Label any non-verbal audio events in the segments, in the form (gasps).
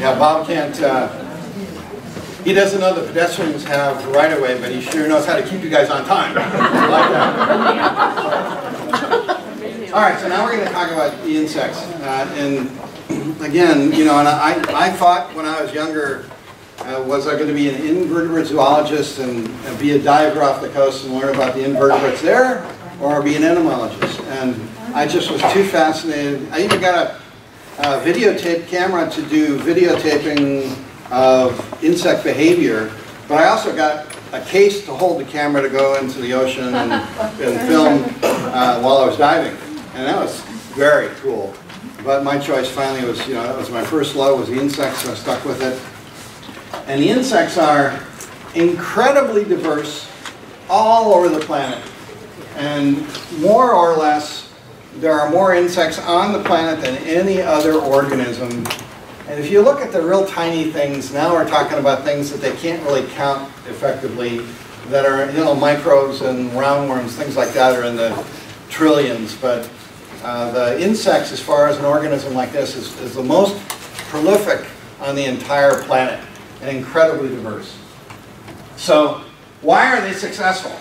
Yeah, Bob can't, uh, he doesn't know the pedestrians have right of way, but he sure knows how to keep you guys on time. Like that. All right, so now we're going to talk about the insects. Uh, and again, you know, and I, I thought when I was younger, uh, was I going to be an invertebrate zoologist and, and be a diver off the coast and learn about the invertebrates there, or be an entomologist? And I just was too fascinated. I even got a, a videotape camera to do videotaping of insect behavior, but I also got a case to hold the camera to go into the ocean and, and (laughs) film uh, while I was diving. And that was very cool. But my choice finally was, you know, that was my first love was the insects, so I stuck with it. And the insects are incredibly diverse all over the planet. And more or less, there are more insects on the planet than any other organism. And if you look at the real tiny things, now we're talking about things that they can't really count effectively, that are, you know, microbes and roundworms, things like that are in the trillions. But uh, the insects, as far as an organism like this, is, is the most prolific on the entire planet and incredibly diverse. So why are they successful?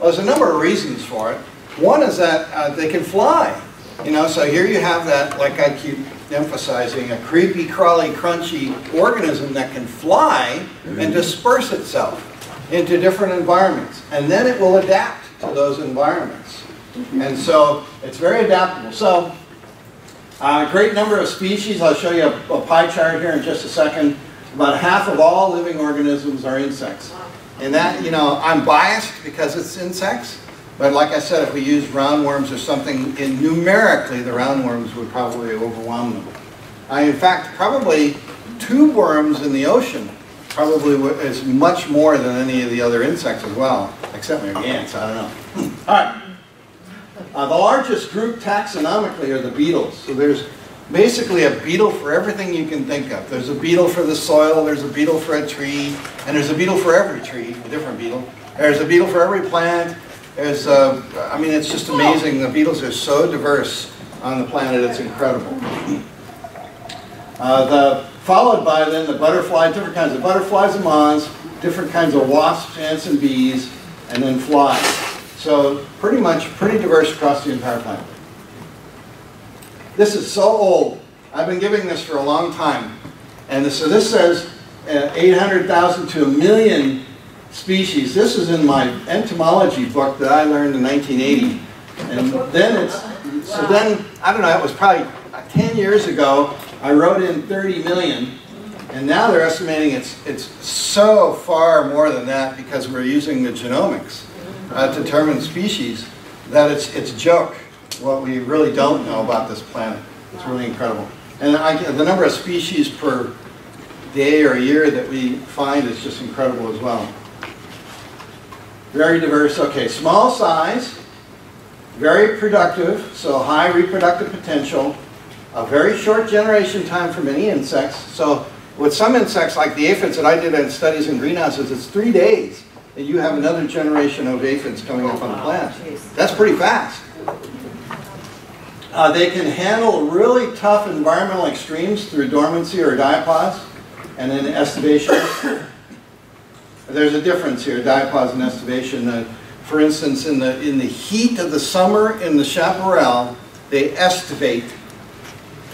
Well, there's a number of reasons for it. One is that uh, they can fly. You know, so here you have that, like I keep emphasizing, a creepy, crawly, crunchy organism that can fly and disperse itself into different environments. And then it will adapt to those environments. And so it's very adaptable. So a uh, great number of species. I'll show you a, a pie chart here in just a second. About half of all living organisms are insects. And that, you know, I'm biased because it's insects. But like I said, if we use roundworms or something, in numerically, the roundworms would probably overwhelm them. I, in fact, probably tube worms in the ocean probably is much more than any of the other insects as well, except maybe ants, I don't know. All right. Uh, the largest group taxonomically are the beetles. So there's basically a beetle for everything you can think of. There's a beetle for the soil, there's a beetle for a tree, and there's a beetle for every tree, a different beetle. There's a beetle for every plant. There's, uh, I mean, it's just amazing. The beetles are so diverse on the planet, it's incredible. Uh, the, followed by then the butterflies, different kinds of butterflies and moths, different kinds of wasps, ants, and bees, and then flies. So pretty much pretty diverse across the entire planet. This is so old. I've been giving this for a long time. And so this says uh, 800,000 to a million species. This is in my entomology book that I learned in 1980. And then it's, so then, I don't know, it was probably 10 years ago, I wrote in 30 million. And now they're estimating it's, it's so far more than that because we're using the genomics uh, to determine species that it's, it's a joke what we really don't know about this planet. It's really incredible. And I, the number of species per day or year that we find is just incredible as well. Very diverse. Okay, small size, very productive, so high reproductive potential, a very short generation time for many insects. So with some insects like the aphids that I did in studies in greenhouses, it's three days and you have another generation of aphids coming up on the plant. That's pretty fast. Uh, they can handle really tough environmental extremes through dormancy or diapause and then estivation. There's a difference here, diapause and estivation. Uh, for instance, in the, in the heat of the summer in the chaparral, they estivate.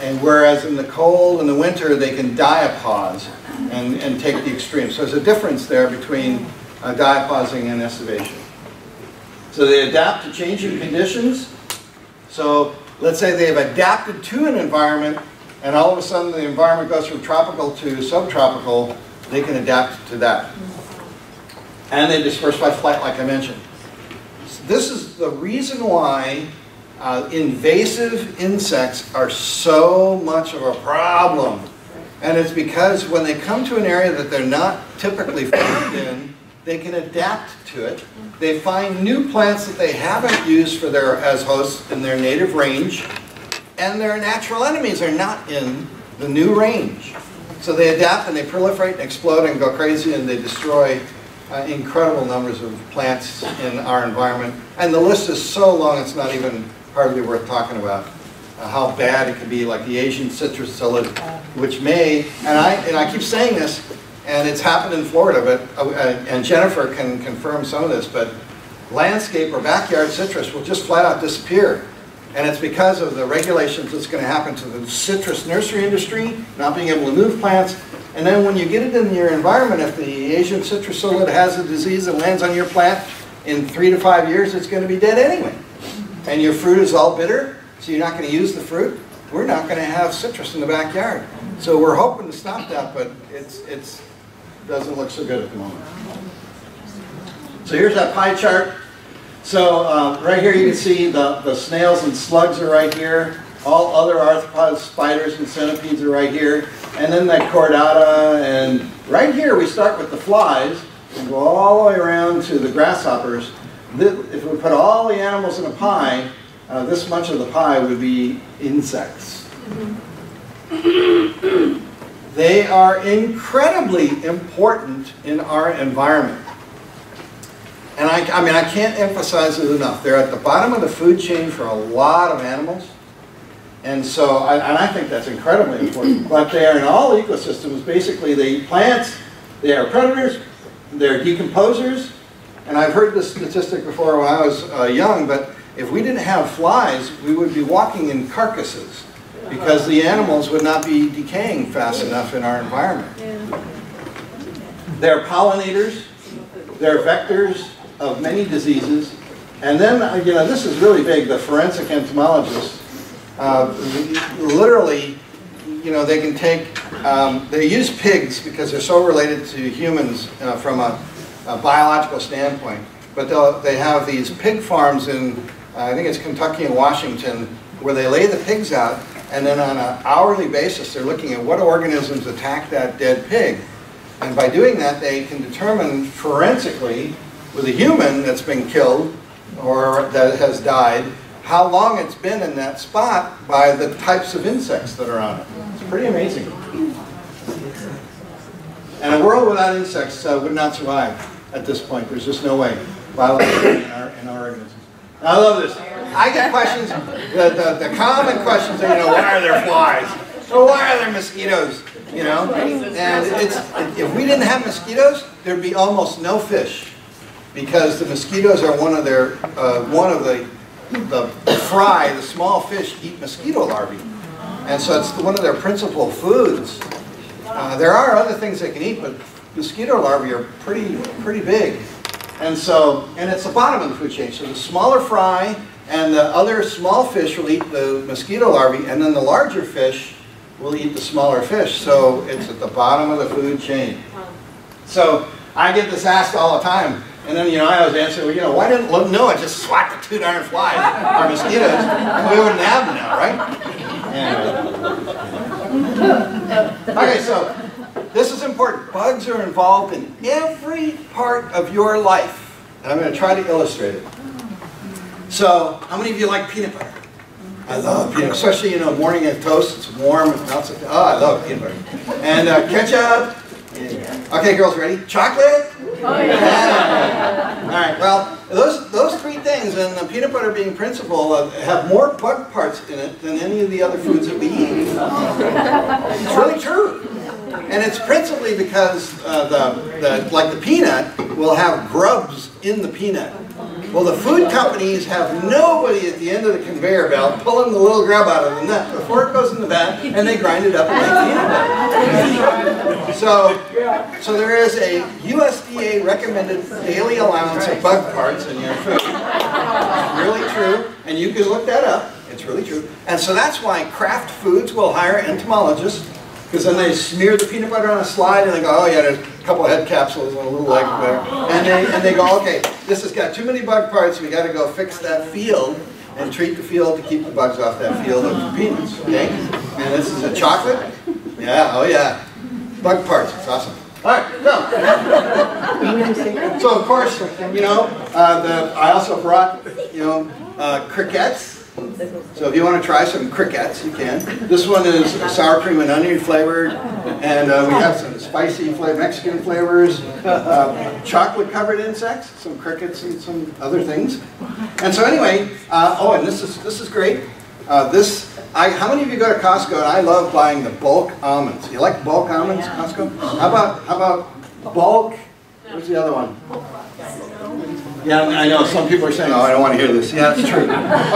And whereas in the cold and the winter, they can diapause and, and take the extreme. So there's a difference there between uh, diapausing and estivation. So they adapt to changing conditions. So let's say they've adapted to an environment and all of a sudden the environment goes from tropical to subtropical, they can adapt to that. And they disperse by flight like I mentioned. This is the reason why uh, invasive insects are so much of a problem. And it's because when they come to an area that they're not typically found in, they can adapt to it. They find new plants that they haven't used for their as hosts in their native range, and their natural enemies are not in the new range. So they adapt and they proliferate and explode and go crazy and they destroy uh, incredible numbers of plants in our environment. And the list is so long it's not even hardly worth talking about. Uh, how bad it can be, like the Asian citrus psyllid, which may, and I, and I keep saying this, and it's happened in Florida, but, uh, and Jennifer can confirm some of this, but landscape or backyard citrus will just flat out disappear. And it's because of the regulations that's going to happen to the citrus nursery industry, not being able to move plants. And then when you get it in your environment, if the Asian citrus psyllid has a disease that lands on your plant, in three to five years, it's going to be dead anyway. And your fruit is all bitter, so you're not going to use the fruit. We're not going to have citrus in the backyard. So we're hoping to stop that, but it's it's doesn't look so good at the moment. So here's that pie chart. So uh, right here you can see the, the snails and slugs are right here. All other arthropods, spiders and centipedes are right here. And then the chordata, and right here we start with the flies and go all the way around to the grasshoppers. If we put all the animals in a pie, uh, this much of the pie would be insects. they are incredibly important in our environment. And I, I mean, I can't emphasize it enough. They're at the bottom of the food chain for a lot of animals. And so, I, and I think that's incredibly important. But they are in all ecosystems. Basically, they eat plants, they are predators, they're decomposers. And I've heard this statistic before when I was uh, young, but if we didn't have flies, we would be walking in carcasses because the animals would not be decaying fast enough in our environment. They're pollinators, they're vectors, of many diseases. And then, uh, you know, this is really big, the forensic entomologists, uh, literally, you know, they can take, um, they use pigs because they're so related to humans uh, from a, a, biological standpoint. But they have these pig farms in, uh, I think it's Kentucky and Washington, where they lay the pigs out, and then on an hourly basis, they're looking at what organisms attack that dead pig. And by doing that, they can determine forensically with a human that's been killed or that has died, how long it's been in that spot by the types of insects that are on it. It's pretty amazing. And a world without insects uh, would not survive at this point. There's just no way. Biology in our, in our organisms. I love this. I get questions, the, the, the common questions are, you know, why are there flies? Or why are there mosquitoes? You know? And it's, if we didn't have mosquitoes, there'd be almost no fish because the mosquitoes are one of their, uh, one of the, the fry, the small fish eat mosquito larvae. And so it's one of their principal foods. Uh, there are other things they can eat, but mosquito larvae are pretty, pretty big. And so, and it's the bottom of the food chain. So the smaller fry and the other small fish will eat the mosquito larvae, and then the larger fish will eat the smaller fish. So it's at the bottom of the food chain. So I get this asked all the time. And then, you know, I always answer, well, you know, why didn't Noah just swat the two darn flies or mosquitoes? And we wouldn't have them now, right? Anyway. Okay, so this is important. Bugs are involved in every part of your life. And I'm going to try to illustrate it. So, how many of you like peanut butter? I love peanut butter, especially, you know, morning and toast, it's warm, it melts. Oh, I love peanut butter. And uh, ketchup. Okay, girls, ready? Chocolate? Oh, yeah. All right, well, those, those three things, and the peanut butter being principal, uh, have more bug parts in it than any of the other foods that we eat. It's really true. And it's principally because uh, the, the, like the peanut will have grubs in the peanut. Well, the food companies have nobody at the end of the conveyor belt pulling the little grub out of the nut before it goes in the vat, and they grind it up and make butter. So, so there is a USDA recommended daily allowance of bug parts in your food. It's really true, and you can look that up. It's really true. And so that's why Kraft Foods will hire entomologists because then they smear the peanut butter on a slide and they go, oh yeah, there's a couple of head capsules and a little leg there. And they, and they go, okay, this has got too many bug parts, we got to go fix that field and treat the field to keep the bugs off that field of peanuts, okay? And this is a chocolate? Yeah, oh yeah. Bug parts, it's awesome. All right, so. so of course, you know, uh, the, I also brought, you know, uh, crickets So if you want to try some crickets, you can. This one is sour cream and onion flavored, and uh, we have some spicy fla Mexican flavors, uh, chocolate covered insects, some crickets and some other things. And so anyway, uh, oh, and this is this is great. Uh, this, I, how many of you go to Costco? And I love buying the bulk almonds. You like bulk almonds, Costco? How about how about bulk? What's the other one? Yeah, I know, some people are saying, oh, I don't want to hear this. Yeah, it's true. (laughs)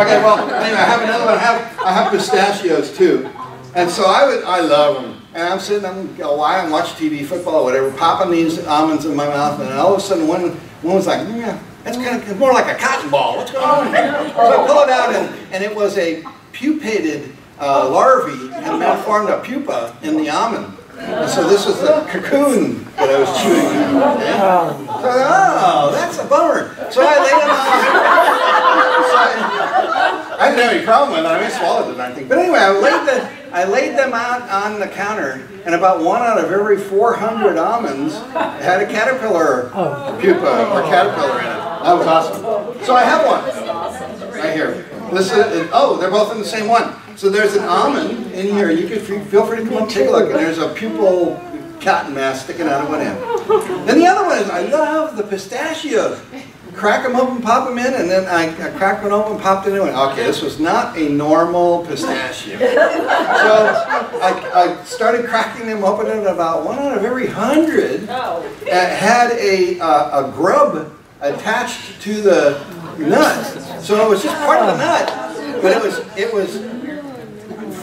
Okay, well, anyway, I have another one. I have, I have pistachios too. And so I would, I love them. And I'm sitting, I'm, why I'm watching TV, football, or whatever, popping these almonds in my mouth, and all of a sudden one, one was like, yeah, that's kind of more like a cotton ball. What's going on here? So I pull it out, and, and it was a pupated uh, larvae had malformed a pupa in the almond. And so this was the cocoon that I was chewing on. Oh, that's a bummer. So I laid them out. So I, I didn't have any problem with it. I mean, I swallowed it, I think. But anyway, I laid, the, I laid them out on the counter, and about one out of every 400 almonds had a caterpillar pupa or caterpillar in it. That was awesome. So I have one right here. This is, oh, they're both in the same one. So there's an almond in here. You can feel free to come up and take a look. And there's a pupal cotton mass sticking out of one end. Then the other one is, I love the pistachios. Crack them open, pop them in, and then I, I cracked one open, popped it in. Went, okay, this was not a normal pistachio. So I, I started cracking them open, and about one out of every hundred uh, had a, uh, a grub attached to the nut. So it was just part of the nut, but it was it was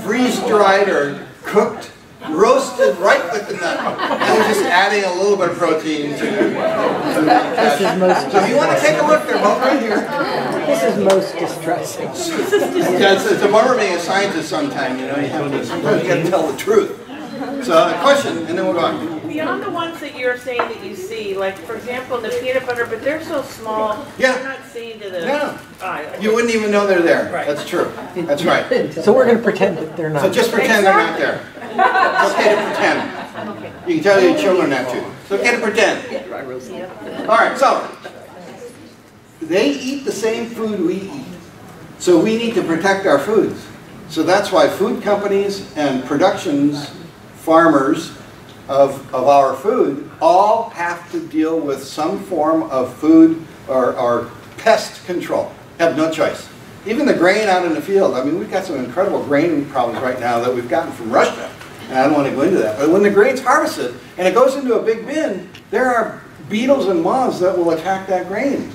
freeze dried or cooked, roasted right with the nut. And we're just adding a little bit of protein to, to the. So if you want to take a look, they're both right here. This is most distressing. Yeah, it's, it's a bummer being a scientist sometime, you know, you have to, sometimes you got to tell the truth. So a question, and then we'll go on. Beyond the ones that you're saying that you see, like for example, the peanut butter, but they're so small, Yeah. you're not seeing to the. No. eye. You wouldn't even know they're there. Right. That's true. That's right. (laughs) So we're going to pretend that they're not. So just pretend they're not there. It's okay to pretend. You can tell your children that too. It's okay to pretend. All right, so they eat the same food we eat. So we need to protect our foods. So that's why food companies and productions, farmers of, of our food, all have to deal with some form of food or, or pest control. Have no choice. Even the grain out in the field, I mean, we've got some incredible grain problems right now that we've gotten from Russia. And I don't want to go into that. But when the grain's harvested and it goes into a big bin, there are beetles and moths that will attack that grain.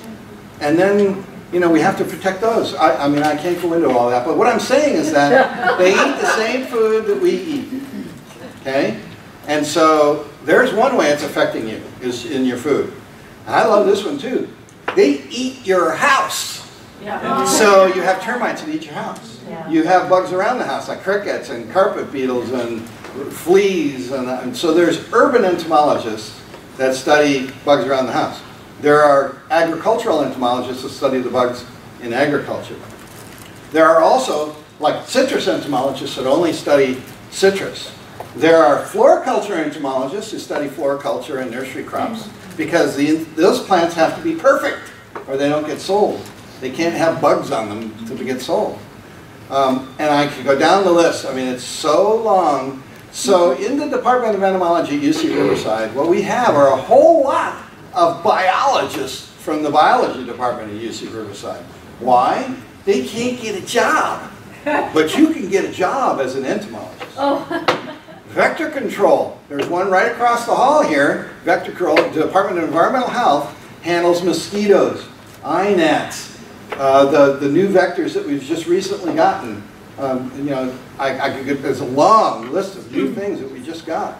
And then, you know, we have to protect those. I, I mean, I can't go into all that, but what I'm saying is that (laughs) they eat the same food that we eat. Okay? And so there's one way it's affecting you, is in your food. I love this one too. They eat your house. Yeah. So you have termites that eat your house. Yeah. You have bugs around the house, like crickets and carpet beetles and fleas. And, and so there's urban entomologists that study bugs around the house. There are agricultural entomologists that study the bugs in agriculture. There are also, like citrus entomologists that only study citrus. There are floriculture entomologists who study floriculture and nursery crops because the, those plants have to be perfect or they don't get sold. They can't have bugs on them to get sold. Um, and I could go down the list. I mean, it's so long. So in the Department of Entomology at UC Riverside, what we have are a whole lot of biologists from the biology department at UC Riverside. Why? They can't get a job. (laughs) But you can get a job as an entomologist. (laughs) Vector control. There's one right across the hall here. Vector control, the Department of Environmental Health handles mosquitoes, gnats, uh, the, the new vectors that we've just recently gotten. Um, you know, I, I could get, there's a long list of new things that we just got.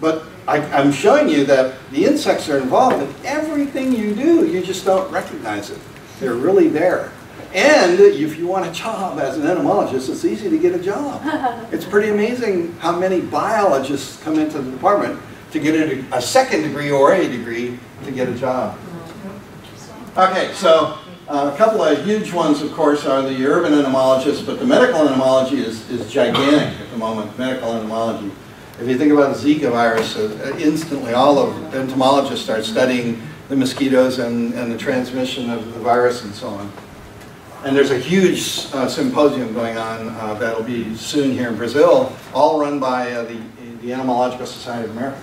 But I, I'm showing you that the insects are involved in everything you do. You just don't recognize it. They're really there. And if you want a job as an entomologist, it's easy to get a job. (laughs) It's pretty amazing how many biologists come into the department to get a, a second degree or a degree to get a job. Okay, so uh, a couple of huge ones, of course, are the urban entomologists, but the medical entomology is, is gigantic at the moment, medical entomology. If you think about the Zika virus, uh, instantly all of entomologists start studying the mosquitoes and, and the transmission of the virus and so on. And there's a huge uh, symposium going on uh, that'll be soon here in Brazil, all run by uh, the, the Entomological Society of America.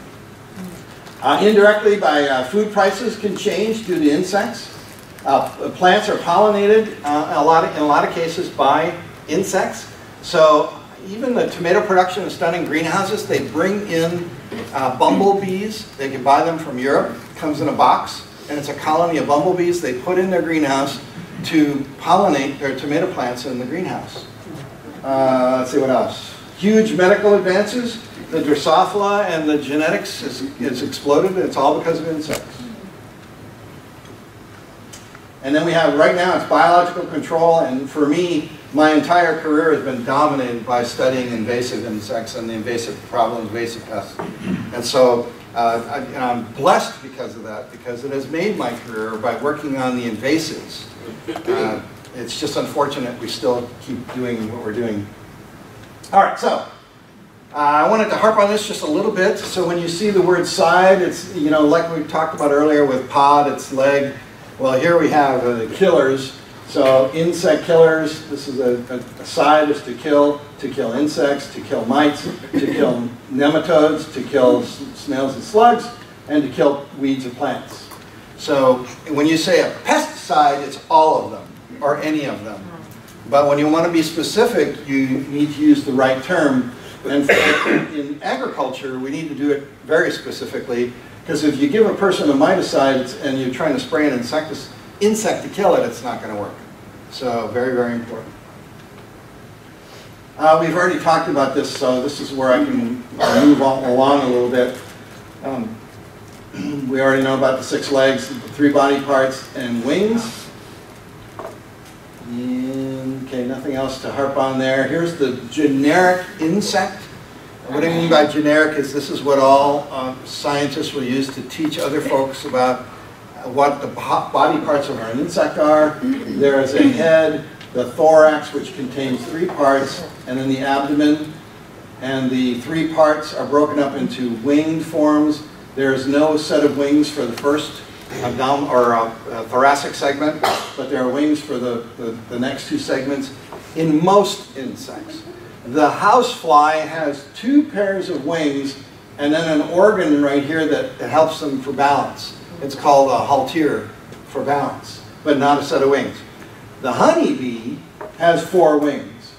Uh, indirectly by uh, food prices can change due to insects. Uh, plants are pollinated a lot of, in a lot of cases by insects. So even the tomato production is done in greenhouses. They bring in bumblebees. They can buy them from Europe. It comes in a box and it's a colony of bumblebees they put in their greenhouse to pollinate their tomato plants in the greenhouse. Uh, let's see what else. Huge medical advances. The Drosophila and the genetics is, exploded. It's all because of insects. And then we have, right now, it's biological control. And for me, my entire career has been dominated by studying invasive insects and the invasive problems, invasive pests. And so uh, I, I'm blessed because of that, because it has made my career by working on the invasives. Uh, it's just unfortunate we still keep doing what we're doing. All right, so uh, I wanted to harp on this just a little bit. So when you see the word side, it's, you know, like we talked about earlier with pod, it's leg. Well, here we have uh, the killers. So insect killers, this is a, a, a side is to kill, to kill insects, to kill mites, to kill nematodes, to kill snails and slugs, and to kill weeds and plants. So when you say a pesticide, it's all of them, or any of them. But when you want to be specific, you need to use the right term. And (coughs) in agriculture, we need to do it very specifically, because if you give a person a miticide and you're trying to spray an insecticide, insect to kill it, it's not going to work. So very, very important. Uh, we've already talked about this, so this is where I can move on, along a little bit. Um, we already know about the six legs, the three body parts, and wings. And, okay, nothing else to harp on there. Here's the generic insect. What I mean by generic is this is what all uh, scientists will use to teach other folks about what the body parts of an insect are. There is a head, the thorax, which contains three parts, and then the abdomen. And the three parts are broken up into winged forms. There is no set of wings for the first abdomen or uh, uh, thoracic segment, but there are wings for the, the, the next two segments in most insects. The housefly has two pairs of wings and then an organ right here that, that helps them for balance. It's called a haltere for balance, but not a set of wings. The honeybee has four wings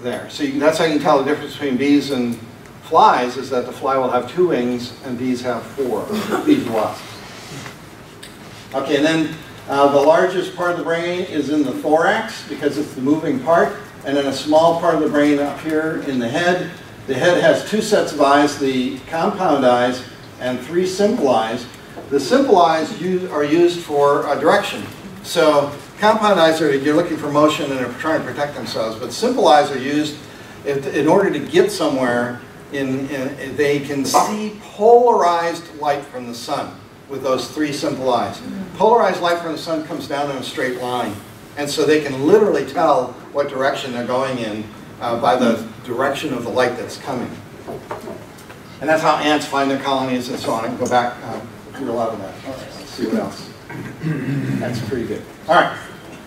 there. So you, that's how you can tell the difference between bees and flies is that the fly will have two wings and bees have four, bees wasps. Okay, and then uh, the largest part of the brain is in the thorax because it's the moving part, and then a small part of the brain up here in the head. The head has two sets of eyes, the compound eyes and three simple eyes. The simple eyes use, are used for direction. So compound eyes are, you're looking for motion and are trying to protect themselves, but simple eyes are used in, in order to get somewhere, in, in, they can see polarized light from the sun with those three simple eyes. Polarized light from the sun comes down in a straight line, and so they can literally tell what direction they're going in uh, by the direction of the light that's coming. And that's how ants find their colonies and so on. I can go back uh, through a lot of that. Let's see what else. That's pretty good. All right.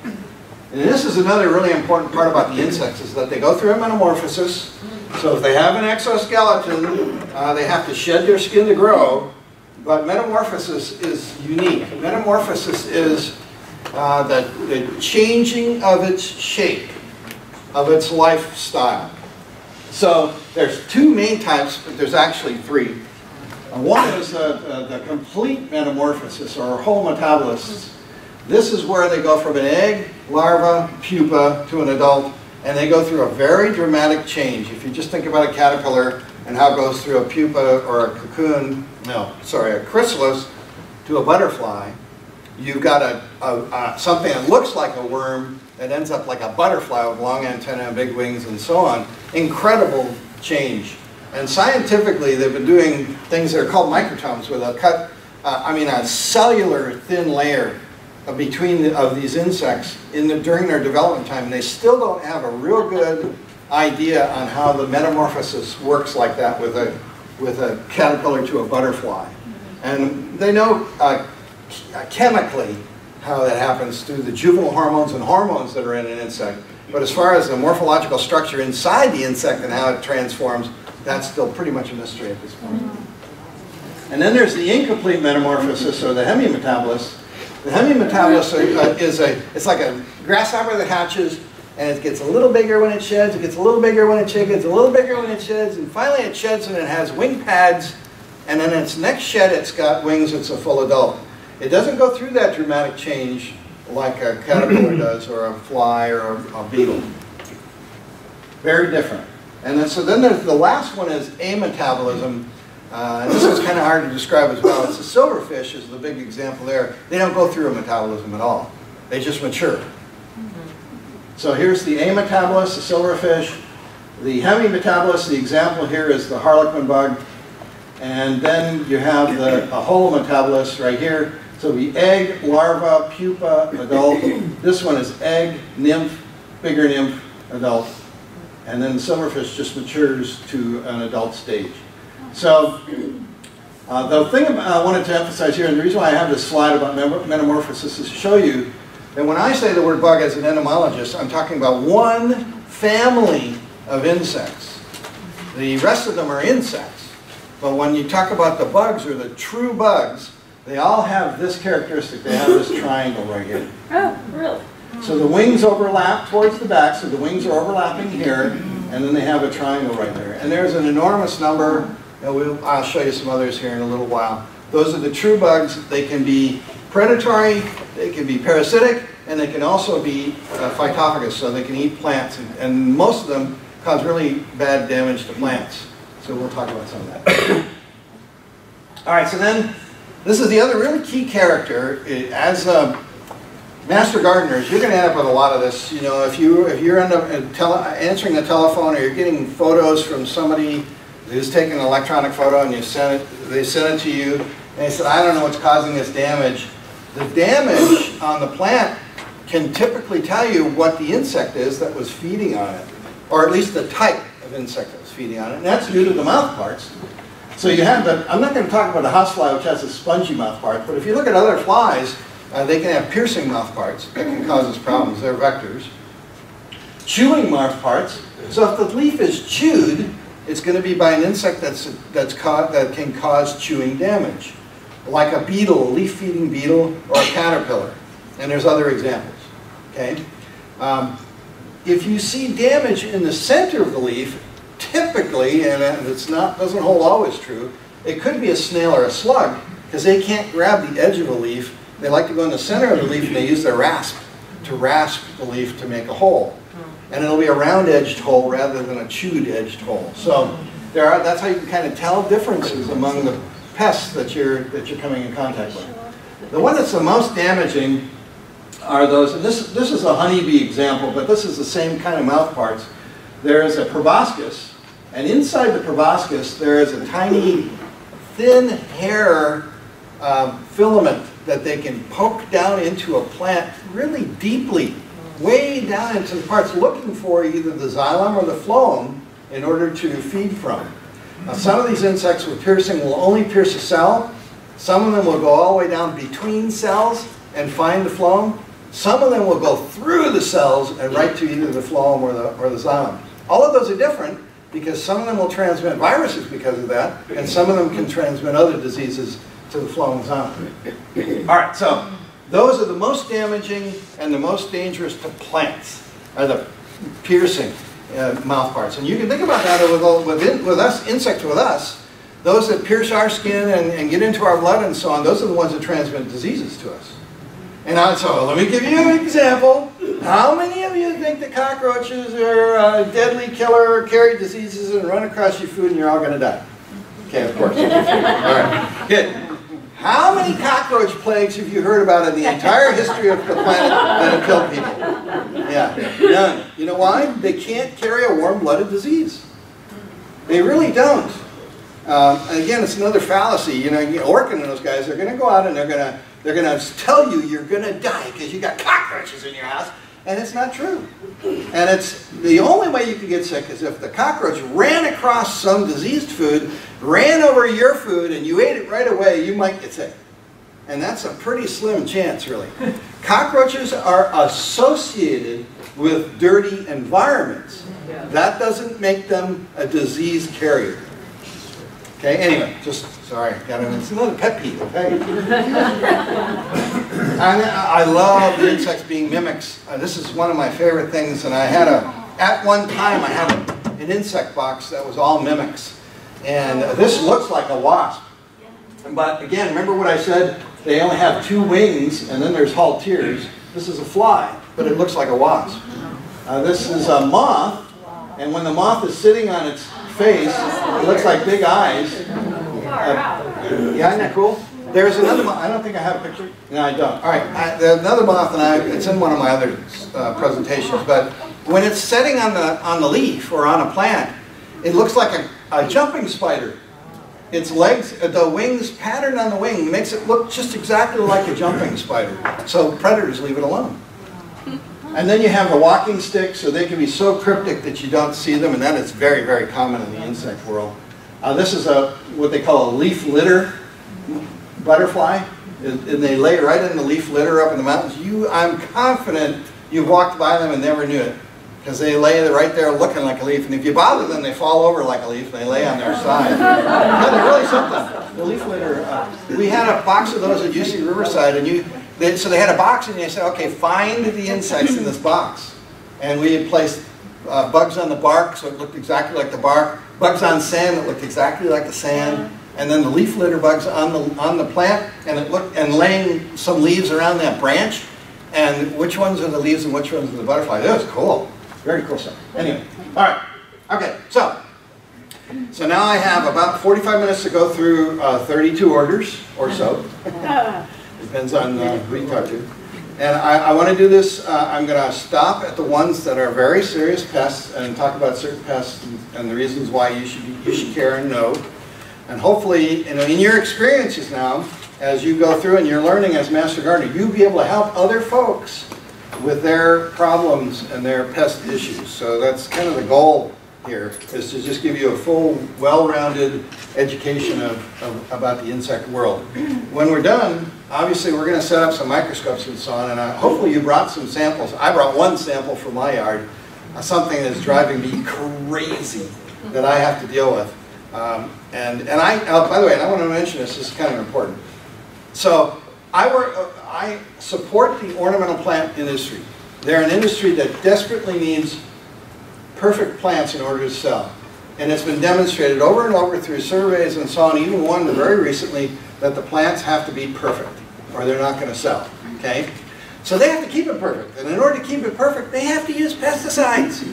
And this is another really important part about the insects is that they go through a metamorphosis. So if they have an exoskeleton, uh, they have to shed their skin to grow. But metamorphosis is unique. Metamorphosis is uh, the, the changing of its shape, of its lifestyle. So there's two main types, but there's actually three. Uh, one is uh, the complete metamorphosis or holometabolism. This is where they go from an egg, larva, pupa to an adult, and they go through a very dramatic change. If you just think about a caterpillar and how it goes through a pupa or a cocoon, no, sorry, a chrysalis to a butterfly, you've got a, a, a, something that looks like a worm that ends up like a butterfly with long antennae and big wings and so on. Incredible change. And scientifically, they've been doing things that are called microtomes, where they'll cut, uh, I mean, a cellular thin layer Uh, between the, of these insects in the, during their development time. And they still don't have a real good idea on how the metamorphosis works like that with a, with a caterpillar to a butterfly. Mm-hmm. And they know uh, uh, chemically how that happens through the juvenile hormones and hormones that are in an insect. But as far as the morphological structure inside the insect and how it transforms, that's still pretty much a mystery at this point. Mm-hmm. And then there's the incomplete metamorphosis or the hemimetabolist. The hemimetabolist uh, is a, it's like a grasshopper that hatches and it gets a little bigger when it sheds, it gets a little bigger when it sheds, it gets a little bigger when it sheds, and finally it sheds and it has wing pads, and then its next shed it's got wings, it's a full adult. It doesn't go through that dramatic change like a caterpillar (clears throat) does, or a fly, or a, a beetle. Very different. And then, so then there's, the last one is ametabolism. Uh, this is kind of hard to describe as well. It's the silverfish is the big example there. They don't go through a metabolism at all. They just mature. So here's the ametabolist, the silverfish. The hemimetabolist, the example here is the harlequin bug. And then you have the a holometabolist right here. So the egg, larva, pupa, adult. This one is egg, nymph, bigger nymph, adult. And then the silverfish just matures to an adult stage. So uh, the thing I wanted to emphasize here, and the reason why I have this slide about metamorphosis is to show you that when I say the word bug as an entomologist, I'm talking about one family of insects. The rest of them are insects. But when you talk about the bugs or the true bugs, they all have this characteristic. They have this triangle right here. Oh, really? So the wings overlap towards the back, so the wings are overlapping here, and then they have a triangle right there. And there's an enormous number, and we'll, I'll show you some others here in a little while. Those are the true bugs. They can be predatory, they can be parasitic, and they can also be uh, phytophagous, so they can eat plants. And, and most of them cause really bad damage to plants. So we'll talk about some of that. (coughs) All right, so then this is the other really key character. As uh, master gardeners, you're going to end up with a lot of this. You know, if you if you're end up uh, answering the telephone or you're getting photos from somebody who's take an electronic photo and you send it, they send it to you, and they said, I don't know what's causing this damage. The damage on the plant can typically tell you what the insect is that was feeding on it, or at least the type of insect that was feeding on it, and that's due to the mouth parts. So you have the, I'm not going to talk about a housefly which has a spongy mouth part, but if you look at other flies, uh, they can have piercing mouth parts that can cause us problems. They're vectors. Chewing mouth parts. So if the leaf is chewed, it's going to be by an insect that's, that's that can cause chewing damage. Like a beetle, a leaf-feeding beetle, or a caterpillar. And there's other examples. Okay? Um, if you see damage in the center of the leaf, typically, and it's not doesn't hold always true, it could be a snail or a slug, because they can't grab the edge of a leaf. They like to go in the center of the leaf and they use their rasp to rasp the leaf to make a hole. And it'll be a round-edged hole rather than a chewed-edged hole. So there are, that's how you can kind of tell differences among the pests that you're, that you're coming in contact with. The one that's the most damaging are those, and this, this is a honeybee example, but this is the same kind of mouth parts. There is a proboscis, and inside the proboscis there is a tiny, thin hair um, filament that they can poke down into a plant really deeply, way down into the parts, looking for either the xylem or the phloem in order to feed from. Now, some of these insects with piercing will only pierce a cell. Some of them will go all the way down between cells and find the phloem. Some of them will go through the cells and right to either the phloem or the, or the xylem. All of those are different because some of them will transmit viruses because of that, and some of them can transmit other diseases to the phloem and xylem. All right, so those are the most damaging and the most dangerous to plants, are the piercing uh, mouth parts. And you can think about that with, with, with us, insects with us, those that pierce our skin and, and get into our blood and so on, those are the ones that transmit diseases to us. And I, so let me give you an example. How many of you think the cockroaches are a deadly killer, carry diseases, and run across your food and you're all going to die? Okay, of course. (laughs) All right, good. How many cockroach plagues have you heard about in the entire history of the planet that have killed people? Yeah, none. You know why? They can't carry a warm-blooded disease. They really don't. Um, again, it's another fallacy. You know, Orkin and those guys, they're going to go out and they're going to they're going to tell you you're going to die because you got cockroaches in your house, and it's not true. And it's the only way you can get sick is if the cockroach ran across some diseased food, ran over your food, and you ate it right away. You might get sick. And that's a pretty slim chance, really. Cockroaches are associated with dirty environments. That doesn't make them a disease carrier. Okay, anyway, just, sorry, got it. It's another pet peeve, okay? (laughs) And I love the insects being mimics. Uh, This is one of my favorite things, and I had a, at one time, I had a- an insect box that was all mimics. And uh, this looks like a wasp. But again, remember what I said? They only have two wings, and then there's halteres. This is a fly, but it looks like a wasp. Uh, This is a moth, and when the moth is sitting on its face, it looks like big eyes. Uh, Yeah, isn't that cool? There's another moth, I don't think I have a picture. No, I don't. All right, I- there's another moth, and I, it's in one of my other uh, presentations, but when it's setting on the, on the leaf or on a plant, it looks like a, a jumping spider. Its legs, uh, the wings, pattern on the wing makes it look just exactly like a jumping spider. So predators leave it alone. And then you have the walking stick, so they can be so cryptic that you don't see them, and that is very, very common in the insect world. Uh, this is a what they call a leaf litter butterfly, and they lay right in the leaf litter up in the mountains. You, I'm confident you walked by them and never knew it, because they lay right there looking like a leaf, and if you bother them, they fall over like a leaf, and they lay on their side. (laughs) Yeah, they're really something. The leaf litter, uh, we had a box of those at UC Riverside, and you, they, so they had a box, and they said, okay, find the insects in this box. And we had placed uh, bugs on the bark, so it looked exactly like the bark, bugs on sand that looked exactly like the sand, and then the leaf litter bugs on the, on the plant, and it looked, and laying some leaves around that branch, and which ones are the leaves and which ones are the butterfly. That was cool. Very cool stuff. Anyway, all right. Okay, so, so now I have about 45 minutes to go through uh, 32 orders or so. (laughs) Depends on uh, who you talk to. And I, I want to do this, uh, I'm going to stop at the ones that are very serious pests and talk about certain pests and, and the reasons why you should, you should care and know. And hopefully, you know, in your experiences now, as you go through and you're learning as Master Gardener, you'll be able to help other folks with their problems and their pest issues. So that's kind of the goal here, is to just give you a full, well-rounded education of, of, about the insect world. When we're done, obviously, we're gonna set up some microscopes and so on, and I, hopefully you brought some samples. I brought one sample from my yard, something that's driving me crazy that I have to deal with. Um, and, and I, uh, by the way, and I want to mention this, this is kind of important. So I work, uh, I support the ornamental plant industry. They're an industry that desperately needs perfect plants in order to sell. And it's been demonstrated over and over through surveys and so on, even one very recently, that the plants have to be perfect or they're not going to sell, okay? So they have to keep it perfect. And in order to keep it perfect, they have to use pesticides.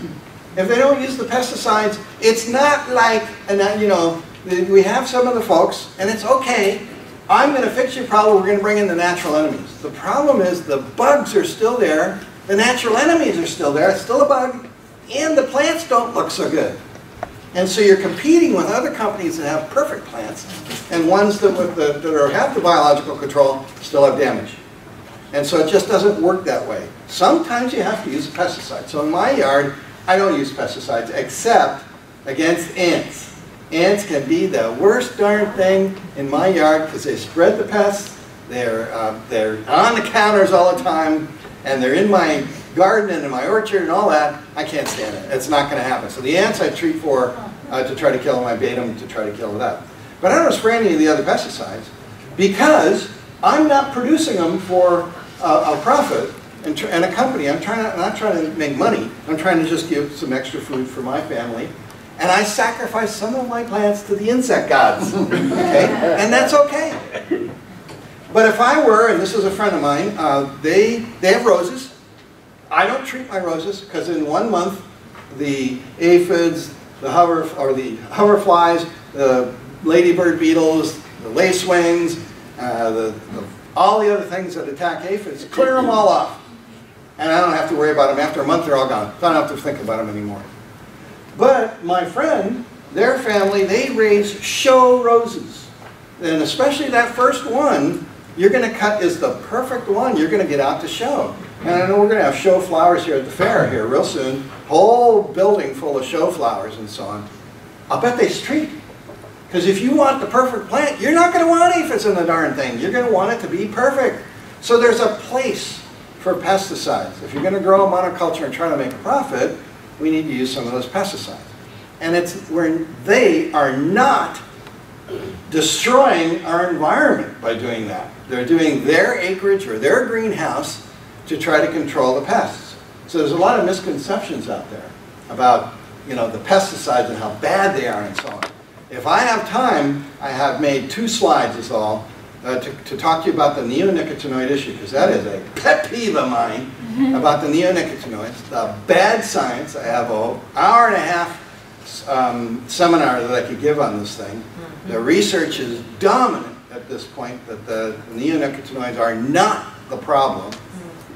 If they don't use the pesticides, it's not like, and you know, we have some of the folks, and it's okay, I'm going to fix your problem, we're going to bring in the natural enemies. The problem is the bugs are still there, the natural enemies are still there, it's still a bug, and the plants don't look so good. And so you're competing with other companies that have perfect plants, and ones that, the, that are, have the biological control still have damage. And so it just doesn't work that way. Sometimes you have to use a pesticide. So in my yard, I don't use pesticides except against ants. Ants can be the worst darn thing in my yard because they spread the pests. They're, uh, they're on the counters all the time and they're in my garden and in my orchard and all that. I can't stand it. It's not going to happen. So the ants I treat for uh, to try to kill them, I bait them to try to kill that. But I don't spray any of the other pesticides because I'm not producing them for uh, a profit and, tr- and a company. I'm trying to, not trying to make money. I'm trying to just give some extra food for my family. And I sacrifice some of my plants to the insect gods. (laughs) Okay? And that's okay. But if I were, and this is a friend of mine, uh, they, they have roses. I don't treat my roses because in one month, the aphids, the hover, or the hoverflies, the ladybird beetles, the lacewings, uh, the, the, all the other things that attack aphids, clear them all off. And I don't have to worry about them. After a month, they're all gone. So I don't have to think about them anymore. But my friend, their family, they raise show roses. And especially that first one, you're going to cut is the perfect one you're going to get out to show. And I know we're going to have show flowers here at the fair here real soon. Whole building full of show flowers and so on. I'll bet they street. Because if you want the perfect plant, you're not going to want aphids in the darn thing. You're going to want it to be perfect. So there's a place for pesticides. If you're going to grow a monoculture and try to make a profit, we need to use some of those pesticides. And it's where they are not destroying our environment by doing that. They're doing their acreage or their greenhouse to try to control the pests. So there's a lot of misconceptions out there about, you know, the pesticides and how bad they are and so on. If I have time, I have made two slides is all, uh, to, to talk to you about the neonicotinoid issue, because that is a pet peeve of mine (laughs) about the neonicotinoids, the bad science. I have an hour and a half um, seminar that I could give on this thing. The research is dominant at this point that the neonicotinoids are not the problem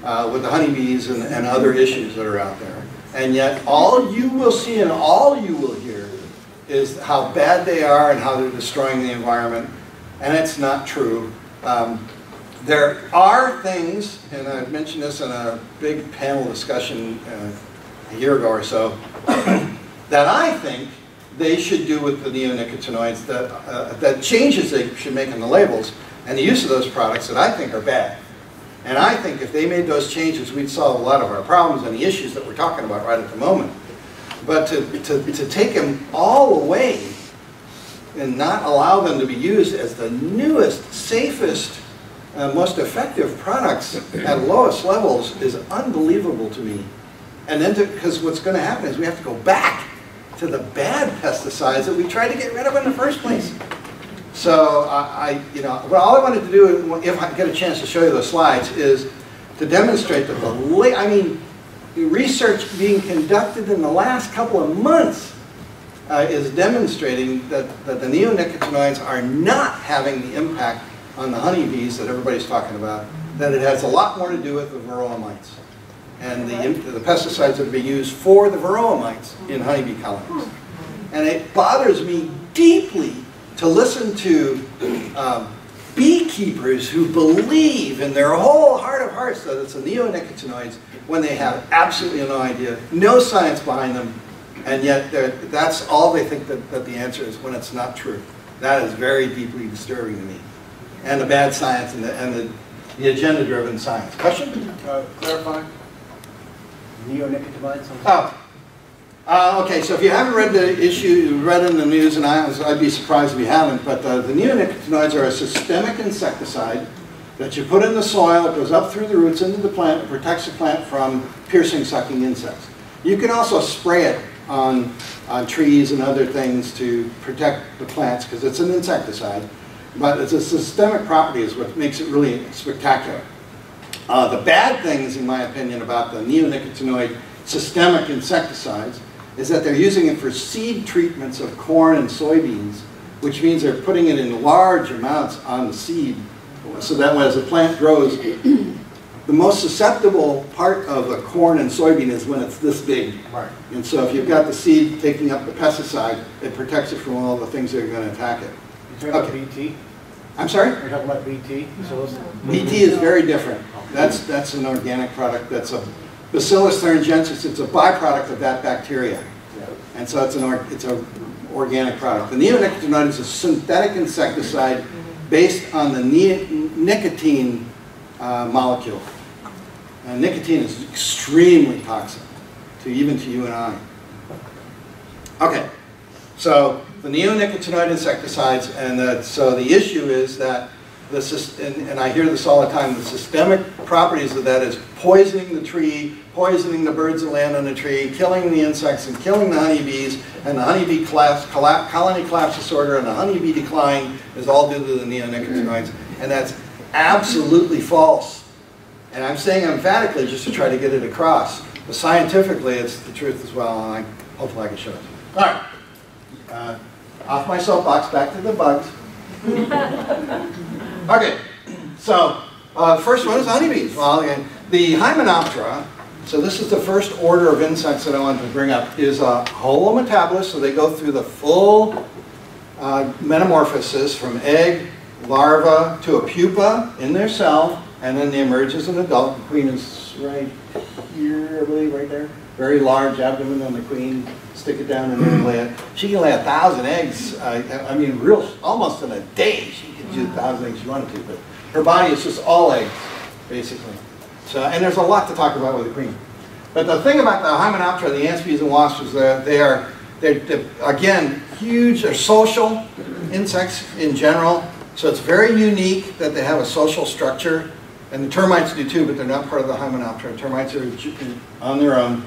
uh, with the honeybees and, and other issues that are out there. And yet all you will see and all you will hear is how bad they are and how they're destroying the environment. And it's not true. Um, there are things, and I mentioned this in a big panel discussion uh, a year ago or so, (coughs) that I think they should do with the neonicotinoids, that, uh, that changes they should make in the labels, and the use of those products that I think are bad. And I think if they made those changes, we'd solve a lot of our problems and the issues that we're talking about right at the moment. But to, to, to take them all away and not allow them to be used as the newest, safest, uh, most effective products at lowest levels is unbelievable to me. And then, because what's going to happen is we have to go back to the bad pesticides that we tried to get rid of in the first place. So I, I you know, well, all I wanted to do, if I get a chance to show you the slides, is to demonstrate that the, I mean, research being conducted in the last couple of months uh, is demonstrating that, that the neonicotinoids are not having the impact on the honeybees that everybody's talking about, that it has a lot more to do with the varroa mites and the, the pesticides that are being used for the varroa mites in honeybee colonies. And it bothers me deeply to listen to um, beekeepers who believe in their whole heart of hearts that it's the neonicotinoids when they have absolutely no idea, no science behind them, and yet that's all they think that, that the answer is when it's not true. That is very deeply disturbing to me. And the bad science and the, and the, the agenda-driven science. Question? Uh, Clarify. Neonicotinoids? Oh. Uh, okay, so if you haven't read the issue, read in the news, and I, I'd be surprised if you haven't, but uh, the neonicotinoids are a systemic insecticide that you put in the soil, it goes up through the roots into the plant, it protects the plant from piercing, sucking insects. You can also spray it on, on trees and other things to protect the plants, because it's an insecticide, but it's a systemic property is what makes it really spectacular. Uh, the bad things, in my opinion, about the neonicotinoid systemic insecticides is that they're using it for seed treatments of corn and soybeans, which means they're putting it in large amounts on the seed, so that when as the plant grows, the most susceptible part of a corn and soybean is when it's this big. Right. And so if you've got the seed taking up the pesticide, it protects it from all the things that are going to attack it. You're talking Okay. about BT? I'm sorry? You're talking about BT? Listen. BT is very different. That's, that's an organic product. That's a Bacillus thuringiensis. It's a byproduct of that bacteria. And so it's an, or- it's a organic product. The neonicotinoid is a synthetic insecticide based on the ne- nicotine uh, molecule. And nicotine is extremely toxic to even to you and I. Okay, so the neonicotinoid insecticides, and that, so the issue is that the, sys- and, and I hear this all the time, the systemic properties of that is poisoning the tree, poisoning the birds that land on the tree, killing the insects and killing the honeybees, and the honeybee collapse, colla- colony collapse disorder and the honeybee decline is all due to the neonicotinoids, and that's absolutely false. And I'm saying emphatically just to try to get it across. But scientifically, it's the truth as well, and I, hopefully I can show it. All right. Uh, Off my soapbox, back to the bugs. (laughs) Okay, so uh, first one is honeybees. Well, again, the Hymenoptera, so this is the first order of insects that I wanted to bring up, is a holometabolist, so they go through the full uh, metamorphosis from egg, larva, to a pupa in their cell, and then they emerge as an adult. The queen is right here, I believe, right there. Very large abdomen on the queen, stick it down and then lay it. She can lay a thousand eggs, I mean, real, almost in a day, she can do a thousand eggs she wanted to, but her body is just all eggs, basically. So, and there's a lot to talk about with the queen. But the thing about the Hymenoptera, the ants, bees, and wasps, is that they are, they're, they're, again, huge, they're social insects in general. So it's very unique that they have a social structure. And the termites do too, but they're not part of the Hymenoptera. Termites are on their own.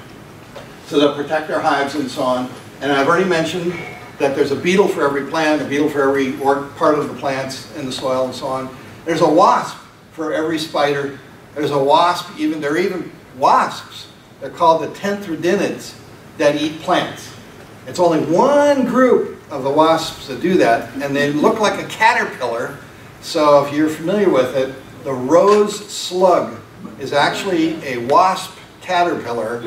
So they'll protect their hives and so on. And I've already mentioned that there's a beetle for every plant, a beetle for every part of the plants in the soil and so on. There's a wasp for every spider. There's a wasp, even there are even wasps. They're called the tenthredinids that eat plants. It's only one group of the wasps that do that, and they look like a caterpillar. So if you're familiar with it, the rose slug is actually a wasp caterpillar,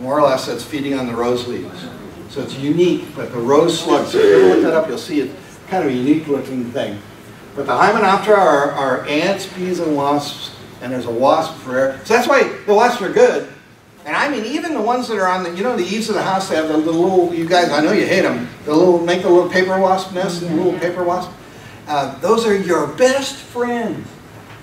more or less, that's feeding on the rose leaves. So it's unique, but the rose slug, so if you look that up, you'll see it's kind of a unique looking thing. But the Hymenoptera are, are ants, bees, and wasps, and there's a wasp for every, so that's why the wasps are good. And I mean, even the ones that are on the, you know, the eaves of the house, they have the, the little, you guys, I know you hate them, the little, make the little paper wasp nest, the little paper wasp. Uh, those are your best friends.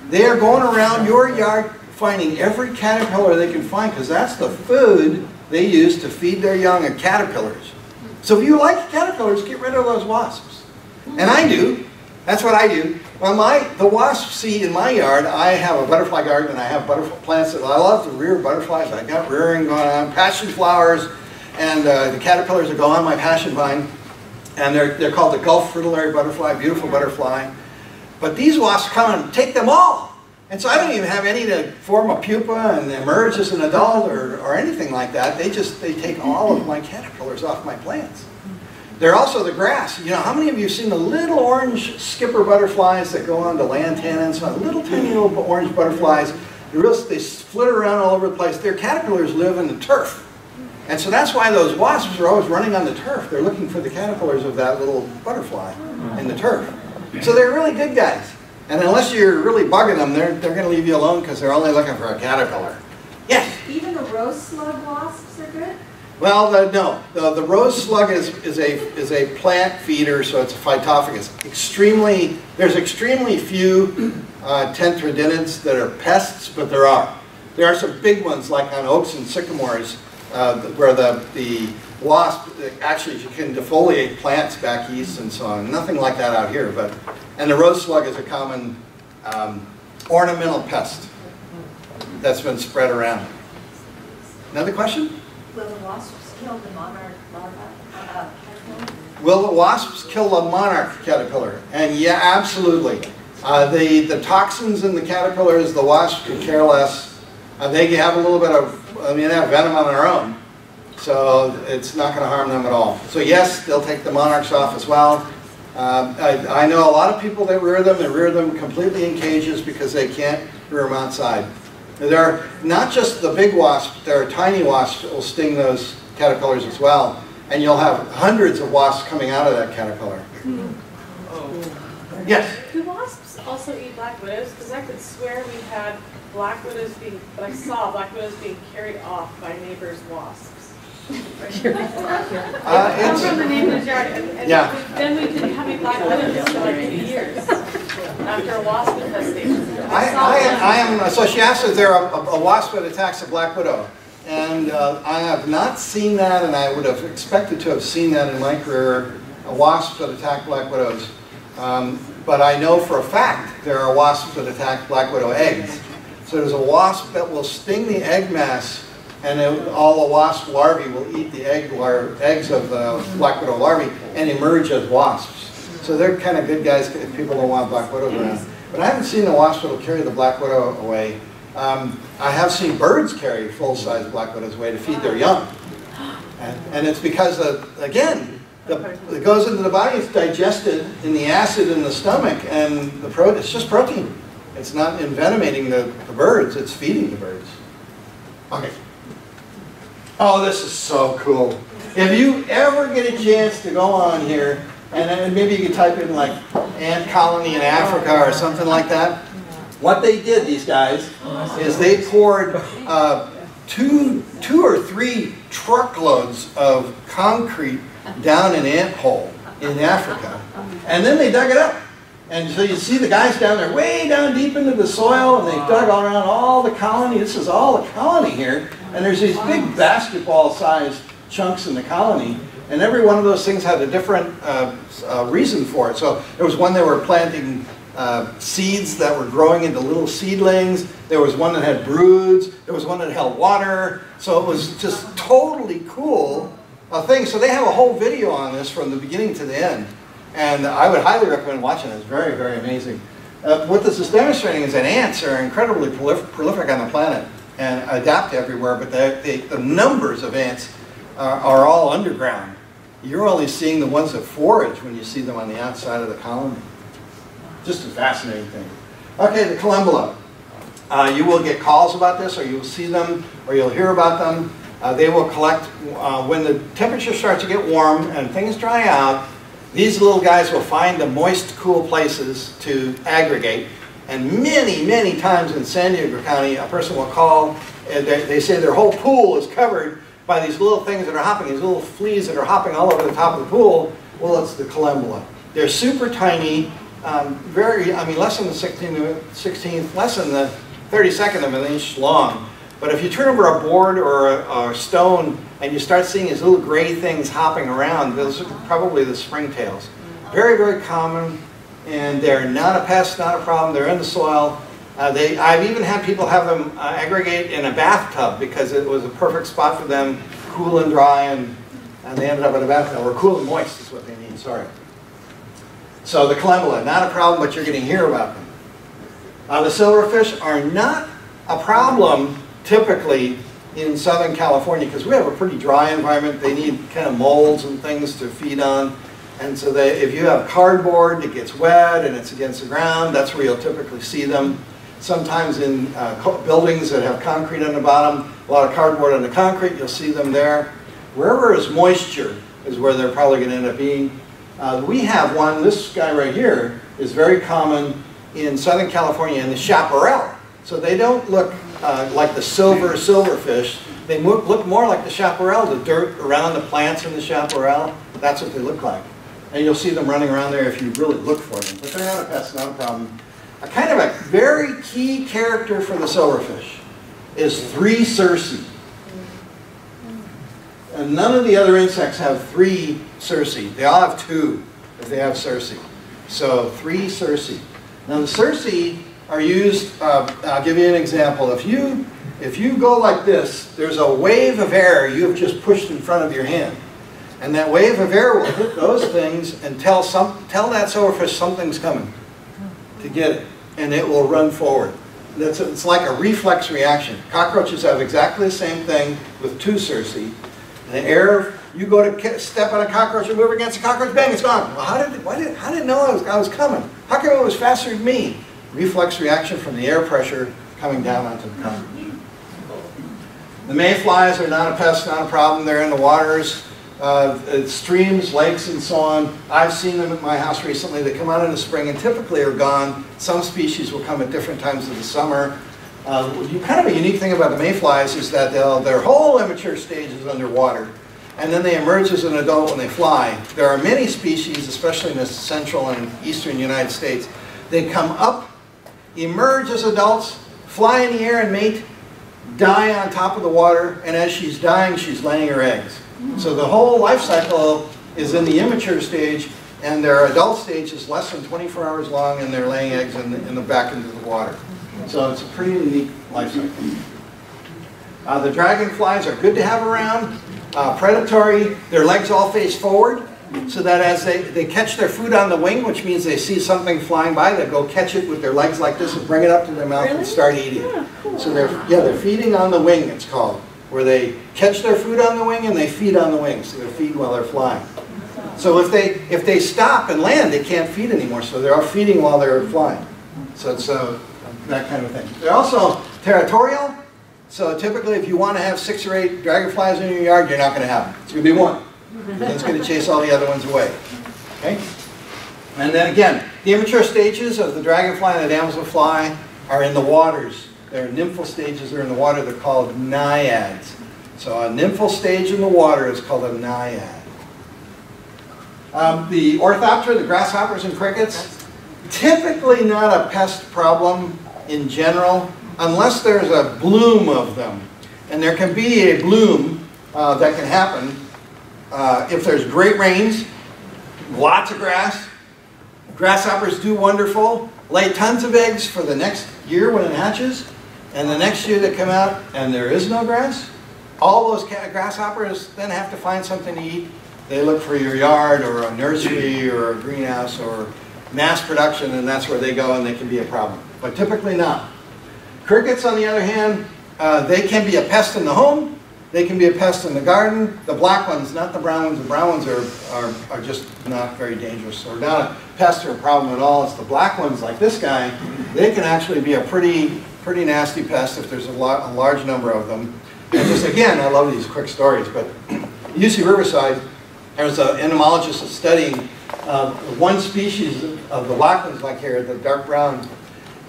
They are going around your yard finding every caterpillar they can find because that's the food they use to feed their young caterpillars. So if you like caterpillars, get rid of those wasps. And I do. That's what I do. Well, my the wasps see in my yard, I have a butterfly garden and I have butterfly plants that I love to rear butterflies. I got rearing going on, passion flowers, and uh, the caterpillars are go on my passion vine. And they're, they're called the Gulf fritillary butterfly, beautiful butterfly. But these wasps come and take them all. And so I don't even have any to form a pupa and emerge as an adult or, or anything like that. They just, they take all of my caterpillars off my plants. They're also the grass. You know, how many of you have seen the little orange skipper butterflies that go on to lantana and so? Little tiny little orange butterflies. They, real, they flitter around all over the place. Their caterpillars live in the turf. And so that's why those wasps are always running on the turf. They're looking for the caterpillars of that little butterfly in the turf. So they're really good guys. And unless you're really bugging them, they're, they're going to leave you alone because they're only looking for a caterpillar. Yes? Even the rose slug wasps are good? Well, the, no. The, the rose slug is, is, a, is a plant feeder, so it's a phytophagous. Extremely, there's extremely few uh, tenthredinids that are pests, but there are. There are some big ones like on oaks and sycamores uh, where the, the wasp actually if you can defoliate plants back east and so on. Nothing like that out here, but and the rose slug is a common um, ornamental pest that's been spread around. Another question? Will the wasps kill the monarch larva? uh, caterpillar? Will the wasps kill a monarch caterpillar? And yeah, absolutely. Uh, the, the toxins in the caterpillars, the wasps could care less. Uh, they have a little bit of, I mean, they have venom on their own. So it's not going to harm them at all. So yes, they'll take the monarchs off as well. Um, I, I know a lot of people that rear them, they rear them completely in cages because they can't rear them outside. There are not just the big wasps, there are tiny wasps that will sting those caterpillars as well. And you'll have hundreds of wasps coming out of that caterpillar. Yes? Do wasps also eat black widows? Because I could swear we had black widows being, but I saw black widows being carried off by neighbors' wasps. Uh, it's, from the neighbor's yard, and, and Yeah. then we didn't have any black widows for like two years after a wasp infestation. I, I, them. I am, so she asked if there a, a wasp that attacks a black widow. And uh, I have not seen that, and I would have expected to have seen that in my career, a wasp that attack black widows. Um, but I know for a fact there are wasps that attack black widow eggs. So there's a wasp that will sting the egg mass, and it, all the wasp larvae will eat the egg eggs of the black widow larvae and emerge as wasps. So they're kind of good guys if people don't want black widows around. But I haven't seen the wasp that'll carry the black widow away. Um, I have seen birds carry full-size black widows away to feed their young. And, and it's because, of, again, the, it goes into the body, it's digested in the acid in the stomach, and the pro, it's just protein. It's not envenomating the, the birds, it's feeding the birds. Okay. Oh, this is so cool. If you ever get a chance to go on here, and maybe you could type in like ant colony in Africa or something like that. What they did, these guys, is they poured uh, two, two or three truckloads of concrete down an ant hole in Africa, and then they dug it up. And so you see the guys down there way down deep into the soil and they've dug all around all the colony. This is all the colony here. And there's these big basketball sized chunks in the colony. And every one of those things had a different uh, uh, reason for it. So there was one they were planting uh, seeds that were growing into little seedlings. There was one that had broods. There was one that held water. So it was just totally cool a thing. So they have a whole video on this from the beginning to the end. And I would highly recommend watching it. It's very, very amazing. Uh, what this is demonstrating is that ants are incredibly prolif prolific on the planet and adapt everywhere, but they, they, the numbers of ants are, are all underground. You're only seeing the ones that forage when you see them on the outside of the colony. Just a fascinating thing. Okay, the Collembola. Uh, you will get calls about this, or you'll see them, or you'll hear about them. Uh, they will collect, uh, when the temperature starts to get warm and things dry out, these little guys will find the moist, cool places to aggregate. And many, many times in San Diego County, a person will call, and they, they say their whole pool is covered by these little things that are hopping, these little fleas that are hopping all over the top of the pool. Well, it's the collembola. They're super tiny, um, very, I mean, less than the 16th, 16th, less than the 32nd of an inch long. But if you turn over a board or a, or a stone and you start seeing these little gray things hopping around, those are probably the springtails. Very, very common, and they're not a pest, not a problem. They're in the soil. Uh, they, I've even had people have them uh, aggregate in a bathtub because it was a perfect spot for them, cool and dry, and, and they ended up in a bathtub, or cool and moist is what they need, sorry. So the collembola, not a problem, but you're getting hear about them. Uh, the silverfish are not a problem typically in Southern California because we have a pretty dry environment. They need kind of molds and things to feed on. And so they, if you have cardboard that gets wet and it's against the ground, that's where you'll typically see them. Sometimes in uh, buildings that have concrete on the bottom, a lot of cardboard on the concrete, you'll see them there. Wherever is moisture is where they're probably going to end up being. Uh, we have one, this guy right here, is very common in Southern California in the chaparral. So they don't look uh, like the silver silverfish. They look more like the chaparral, the dirt around the plants in the chaparral. That's what they look like. And you'll see them running around there if you really look for them. But they're not a pest, not a problem. A kind of a very key character for the silverfish is three cerci. And none of the other insects have three cerci. They all have two if they have cerci. So three cerci. Now the cerci are used, uh, I'll give you an example. If you, if you go like this, there's a wave of air you have just pushed in front of your hand. And that wave of air will hit those things and tell, some, tell that silverfish something's coming to get it. And it will run forward. That's it's like a reflex reaction. Cockroaches have exactly the same thing with two cerci. The air, you go to step on a cockroach and move against a cockroach, bang, it's gone. Well, how did, why did, how did it know I was, I was coming? How come it was faster than me? Reflex reaction from the air pressure coming down onto the concrete. The mayflies are not a pest, not a problem. They're in the waters, uh, streams, lakes, and so on. I've seen them at my house recently. They come out in the spring and typically are gone. Some species will come at different times of the summer. Uh, kind of a unique thing about the mayflies is that their whole immature stage is underwater. And then they emerge as an adult when they fly. There are many species, especially in the central and eastern United States, they come up, emerge as adults, fly in the air and mate, die on top of the water, and as she's dying, she's laying her eggs. So the whole life cycle is in the immature stage, and their adult stage is less than 24 hours long, and they're laying eggs in the, in the back into the water. So it's a pretty unique life cycle. Uh, the dragonflies are good to have around. Uh, predatory, their legs all face forward, so that as they, they catch their food on the wing, which means they see something flying by, they go catch it with their legs like this and bring it up to their mouth Really? and start eating. Yeah, cool. So they're, yeah, they're feeding on the wing, it's called, where they catch their food on the wing and they feed on the wing, so they feed while they're flying. So if they, if they stop and land, they can't feed anymore, so they're all feeding while they're flying. So it's uh, that kind of thing. They're also territorial, so typically if you want to have six or eight dragonflies in your yard, you're not going to have them. It's going to be one. That's going to chase all the other ones away. Okay? And then again, the immature stages of the dragonfly and the damselfly are in the waters. Their nymphal stages are in the water. They're called naiads. So a nymphal stage in the water is called a naiad. Um, the orthoptera, the grasshoppers and crickets, typically not a pest problem in general, unless there's a bloom of them. And there can be a bloom uh, that can happen uh, if there's great rains, lots of grass. Grasshoppers do wonderful, lay tons of eggs for the next year when it hatches, and the next year they come out and there is no grass. All those grasshoppers then have to find something to eat. They look for your yard or a nursery or a greenhouse or mass production, and that's where they go and they can be a problem. But typically not. Crickets, on the other hand, uh, they can be a pest in the home, they can be a pest in the garden. The black ones, not the brown ones. The brown ones are, are, are just not very dangerous or not a pest or a problem at all. It's the black ones, like this guy, they can actually be a pretty, pretty nasty pest if there's a, lot, a large number of them. And just again, I love these quick stories, but UC Riverside, there was an entomologist studying uh, one species of the like here, the dark brown.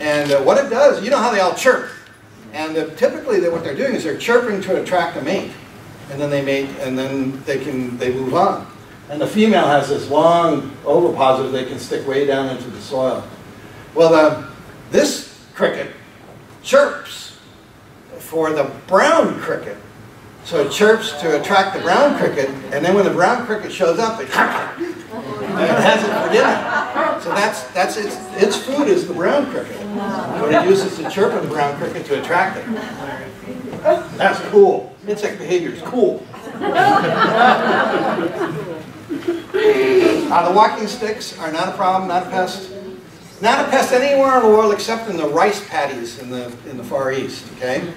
And uh, what it does, you know how they all chirp. And uh, typically, they- what they're doing is they're chirping to attract a mate, and then they mate, and then they can they move on. And the female has this long ovipositor they can stick way down into the soil. Well, uh, this cricket chirps for the brown cricket. So it chirps to attract the brown cricket, and then when the brown cricket shows up, it, it has it for dinner. So that's that's its its food is the brown cricket. But it uses the chirp of the brown cricket to attract it. That's cool. Insect behavior is cool. (laughs) Uh, the walking sticks are not a problem, not a pest. Not a pest anywhere in the world except in the rice paddies in the, in the Far East, okay?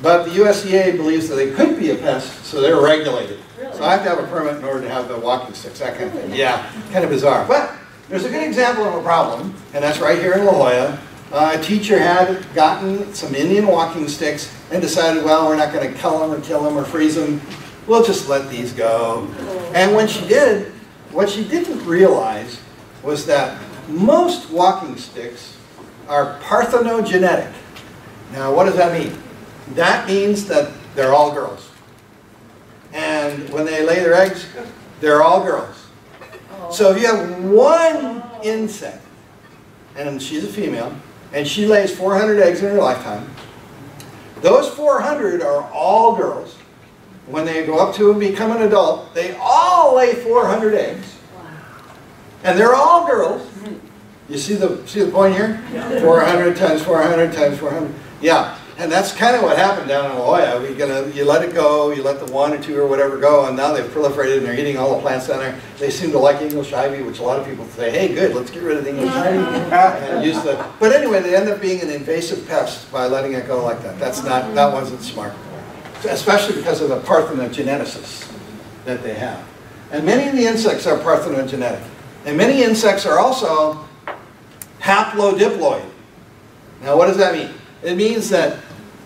But the USDA believes that they could be a pest, so they're regulated. So I have to have a permit in order to have the walking sticks, that kind of thing. Yeah, kind of bizarre. But there's a good example of a problem, and that's right here in La Jolla. Uh, a teacher had gotten some Indian walking sticks and decided, well, we're not going to kill them or kill them or freeze them. We'll just let these go. And when she did, what she didn't realize was that most walking sticks are parthenogenetic. Now, what does that mean? That means that they're all girls. And when they lay their eggs, they're all girls. So if you have one insect, and she's a female, and she lays 400 eggs in her lifetime, those 400 are all girls. When they go up to and become an adult, they all lay 400 eggs. And they're all girls. You see the, see the point here? 400 times 400 times 400. Yeah, and that's kind of what happened down in La Jolla. We gonna, you let it go, you let the one or two or whatever go, and now they've proliferated and they're eating all the plants down there. They seem to like English ivy, which a lot of people say, hey, good, let's get rid of the English ivy. and use the, but anyway, they end up being an invasive pest by letting it go like that. That's not, that wasn't smart. Especially because of the parthenogenesis that they have. And many of the insects are parthenogenetic. And many insects are also haplodiploid. Now what does that mean? It means that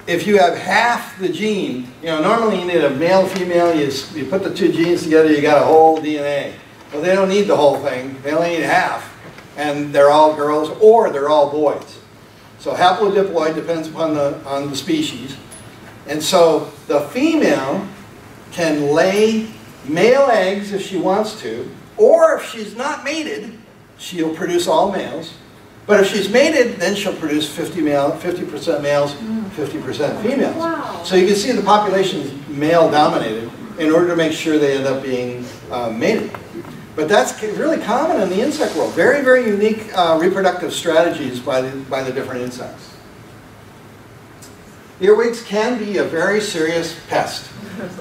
if you have half the gene, you know, normally you need a male, female, you, you put the two genes together, you got a whole DNA. Well, they don't need the whole thing, they only need half. And they're all girls or they're all boys. So haplodiploid depends upon the, on the species. And so the female can lay male eggs if she wants to, or if she's not mated, she'll produce all males. But if she's mated, then she'll produce 50 male, 50% males, 50% females. Wow. So you can see the population is male dominated in order to make sure they end up being uh, mated. But that's really common in the insect world. Very, very unique uh, reproductive strategies by the, by the different insects. Earwigs can be a very serious pest,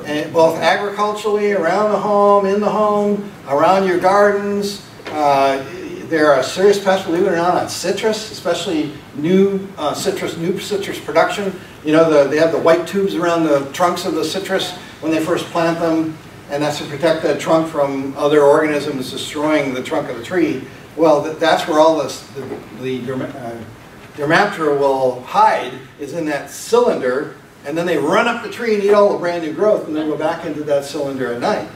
and both agriculturally, around the home, in the home, around your gardens. Uh, they're a serious pest, believe it or not, on citrus, especially new uh, citrus, new citrus production. You know, the, they have the white tubes around the trunks of the citrus when they first plant them, and that's to protect that trunk from other organisms destroying the trunk of the tree. Well, th- that's where all this, the, the uh, will hide is in that cylinder, and then they run up the tree and eat all the brand new growth, and then go back into that cylinder at night.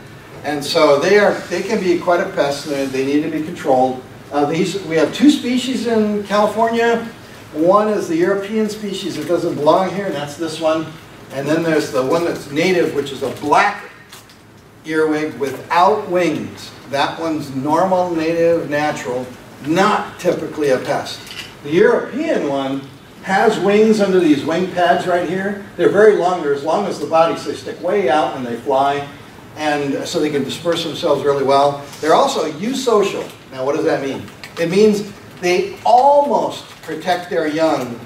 And so they are, they can be quite a pest, and they need to be controlled. Uh, these, we have two species in California. One is the European species that doesn't belong here, and that's this one. And then there's the one that's native, which is a black earwig without wings. That one's normal, native, natural. not typically a pest. The European one has wings under these wing pads right here. They're very long, they're as long as the body, so they stick way out when they fly, and so they can disperse themselves really well. They're also eusocial. Now what does that mean? It means they almost protect their young.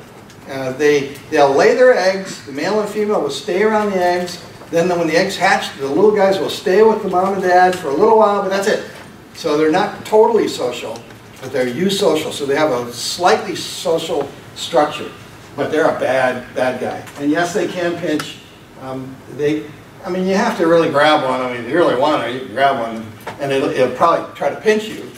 Uh, they, they'll lay their eggs, the male and female will stay around the eggs, then when the eggs hatch, the little guys will stay with the mom and dad for a little while, but that's it. So they're not totally social, but they're eusocial, so they have a slightly social structure, but they're a bad, bad guy. And yes, they can pinch. Um, they, I mean, you have to really grab one. I mean, if you really want to, you can grab one, and it'll, it'll probably try to pinch you.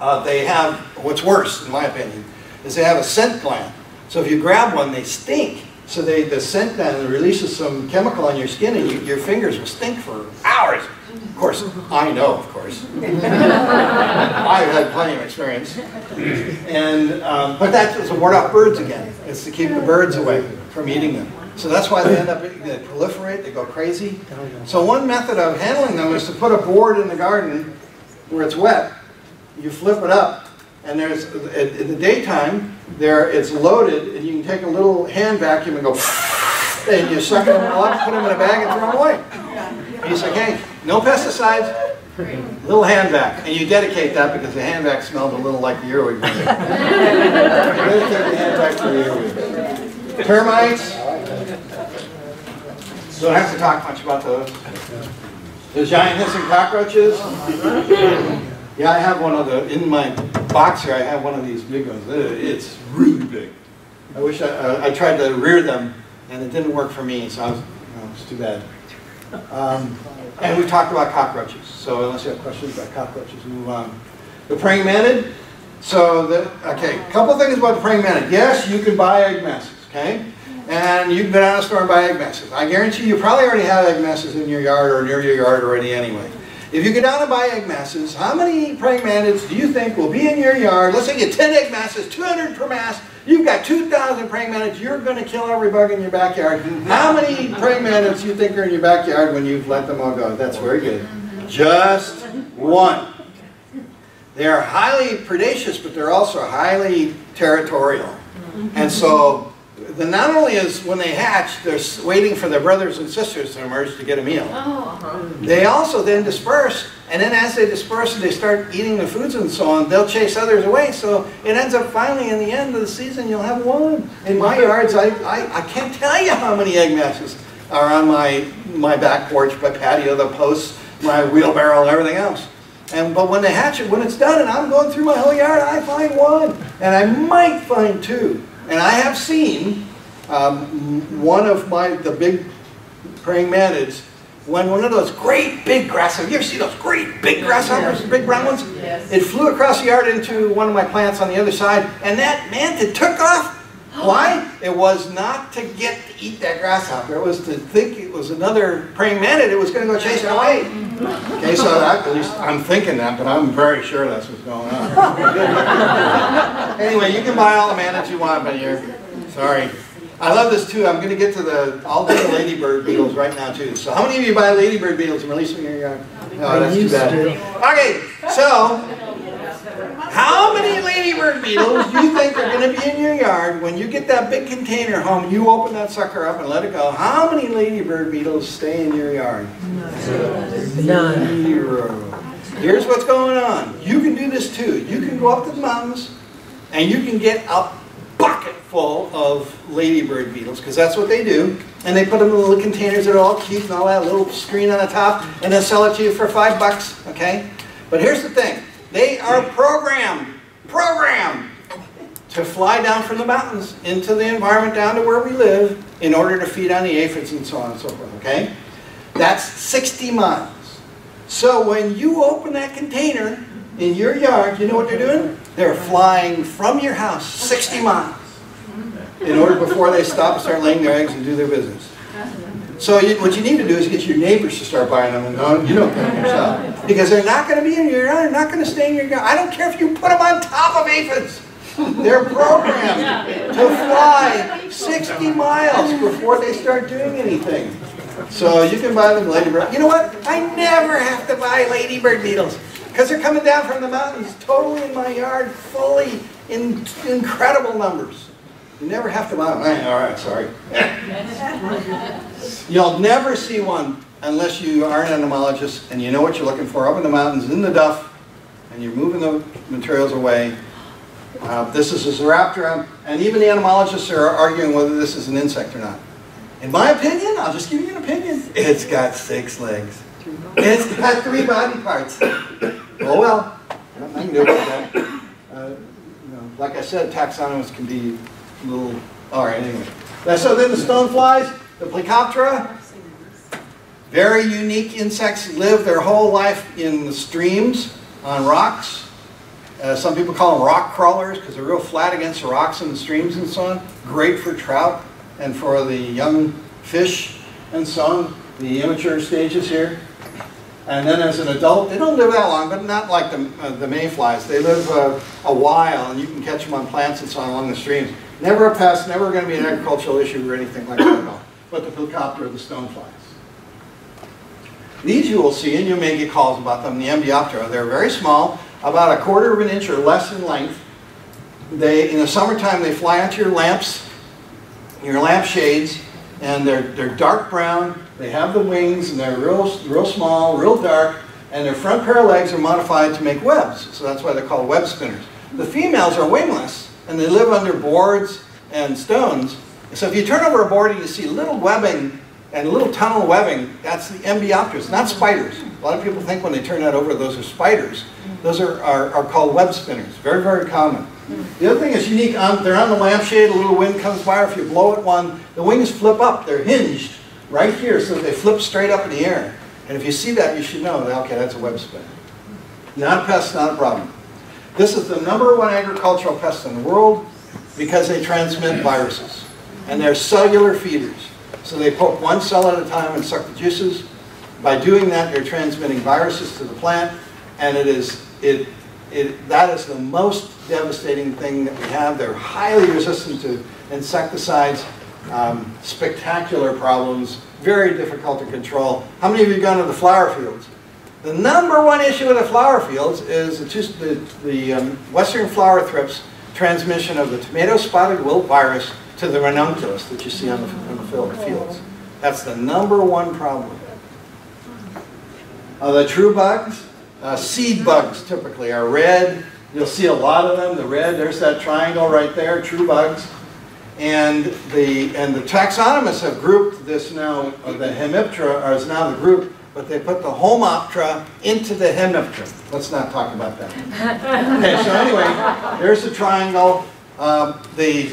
Uh, they have, what's worse, in my opinion, is they have a scent gland. So if you grab one, they stink. So they, the scent gland releases some chemical on your skin, and you, your fingers will stink for hours. Of course, I know, of course. (laughs) I've had plenty of experience. And, um, but that is to ward off birds again. It's to keep the birds away from eating them. So that's why they end up, they proliferate, they go crazy. So one method of handling them is to put a board in the garden where it's wet. You flip it up, and there's, in the daytime, there it's loaded, and you can take a little hand vacuum and go, (laughs) and you suck them all up, put them in a bag and throw them away. He's like, hey, no pesticides, Little hand vac, and you dedicate that because the hand vac smelled a little like the earwig. you dedicate (laughs) the hand vac to the earwig. Termites. Don't have to talk much about those. The giant hissing cockroaches. Yeah, I have one of the, in my box here, I have one of these big ones. It's really big. I wish I, uh, I tried to rear them and it didn't work for me, so I was, no, it's too bad. Um, and we talked about cockroaches, so unless you have questions about cockroaches, move on. The praying mantid. So, the, okay, a couple things about the praying mantid. Yes, you can buy egg masses, okay? And you can go down to the store and buy egg masses. I guarantee you probably already have egg masses in your yard or near your yard already anyway. If you go down and buy egg masses, how many praying mantids do you think will be in your yard? Let's say you get 10 egg masses, 200 per mass. You've got 2,000 praying mantids. You're going to kill every bug in your backyard. How many praying mantids do you think are in your backyard when you've let them all go? That's very good. Just one. They're highly predacious, but they're also highly territorial. And so the, not only is when they hatch, they're waiting for their brothers and sisters to emerge to get a meal. Oh, uh-huh. They also then disperse, and then as they disperse and they start eating the foods and so on, they'll chase others away. So it ends up finally in the end of the season, you'll have one. In my (laughs) yards, I, I, I can't tell you how many egg masses are on my, my back porch, my patio, the posts, my wheelbarrow, and everything else. And, but when they hatch it, when it's done, and I'm going through my whole yard, I find one. And I might find two. And I have seen um, one of my, the big praying mantids, when one of those great big grasshoppers, you ever see those great big grasshoppers, big brown ones? Yes. It flew across the yard into one of my plants on the other side, and that mantid took off. (gasps) Why? It was not to get to eat that grasshopper. It was to think it was another praying mantid. It was going to go chase it away. Okay, so that, at least I'm thinking that, but I'm very sure that's what's going on. (laughs) anyway, you can buy all the mantids you want, but you're sorry. I love this too. I'm going to get to the all the ladybird beetles right now too. So how many of you buy ladybird beetles and release them in your yard? Uh, no, oh, that's too bad. Okay, so how many ladybird beetles do you think are going to be in your yard when you get that big container home, you open that sucker up and let it go? How many ladybird beetles stay in your yard? None. Zero. Here's what's going on. You can do this too. You can go up to the mountains and you can get a bucket full of ladybird beetles because that's what they do. And they put them in little containers that are all cute and all that little screen on the top and they'll sell it to you for five bucks, okay? But here's the thing. They are programmed, programmed to fly down from the mountains into the environment down to where we live in order to feed on the aphids and so on and so forth, okay? That's 60 miles. So when you open that container in your yard, you know what they're doing? They're flying from your house 60 miles in order before they stop and start laying their eggs and do their business. So you, what you need to do is get your neighbors to start buying them and don't, you don't get them yourself. Because they're not going to be in your yard, they're not going to stay in your yard. I don't care if you put them on top of aphids. They're programmed to fly 60 miles before they start doing anything. So you can buy them ladybird. You know what? I never have to buy ladybird beetles. Because they're coming down from the mountains, totally in my yard, fully in incredible numbers. You never have to, buy one. all right, sorry. (laughs) You'll never see one unless you are an entomologist and you know what you're looking for up in the mountains, in the duff, and you're moving the materials away. Uh, this is a Zoraptera, and even the entomologists are arguing whether this is an insect or not. In my opinion, I'll just give you an opinion, it's got six legs. It's got three body parts. (coughs) Oh well, I can do about that. Uh, you know, like I said, taxonomists can be little, all right, anyway. So then the stoneflies, the Plecoptera, very unique insects, live their whole life in the streams, on rocks. Uh, some people call them rock crawlers because they're real flat against the rocks in the streams and so on. Great for trout and for the young fish and so on, the immature stages here. And then as an adult, they don't live that long, but not like the, uh, the mayflies. They live uh, a while and you can catch them on plants and so on along the streams. Never a pest, never going to be an agricultural issue or anything like that at all. But the Plecoptera, the stoneflies. These you will see, and you may get calls about them, the Embioptera. They're very small, about a quarter of an inch or less in length. They, in the summertime, they fly onto your lamps, your lamp shades, and they're, they're dark brown. They have the wings, and they're real, real small, real dark, and their front pair of legs are modified to make webs, so that's why they're called web spinners. The females are wingless, and they live under boards and stones. So if you turn over a board and you see little webbing and little tunnel webbing, that's the Embiopteras, not spiders. A lot of people think when they turn that over, those are spiders. Those are, are, are called web spinners, very, very common. The other thing is unique, on, they're on the lampshade, a little wind comes by, or if you blow at one, the wings flip up, they're hinged right here, so they flip straight up in the air. And if you see that, you should know, that, okay, that's a web spinner. Not a pest, not a problem. This is the number one agricultural pest in the world because they transmit viruses. And they're cellular feeders. So they poke one cell at a time and suck the juices. By doing that, they're transmitting viruses to the plant, and it is it it that is the most devastating thing that we have. They're highly resistant to insecticides, um, spectacular problems, very difficult to control. How many of you have gone to the flower fields? The number one issue with the flower fields is the, just the, um, western flower thrips transmission of the tomato spotted wilt virus to the ranunculus that you see on the, on the field- fields. That's the number one problem. Uh, the true bugs, uh, seed bugs typically are red. You'll see a lot of them. The red, there's that triangle right there, true bugs. And the and the taxonomists have grouped this now. Uh, the Hemiptera is now the group, but they put the Homoptera into the Hemiptera. Let's not talk about that. Okay, so anyway, there's the triangle. Um, the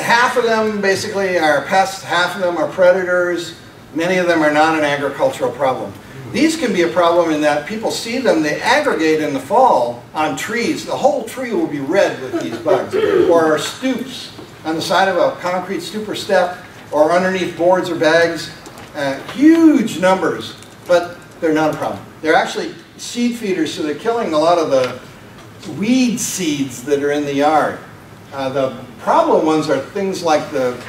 half of them basically are pests, half of them are predators. Many of them are not an agricultural problem. These can be a problem in that people see them, they aggregate in the fall on trees. The whole tree will be red with these bugs. Or stoops on the side of a concrete stoop or step, or underneath boards or bags. Uh, huge numbers, but they're not a problem. They're actually seed feeders, so they're killing a lot of the weed seeds that are in the yard. Uh, the problem ones are things like the,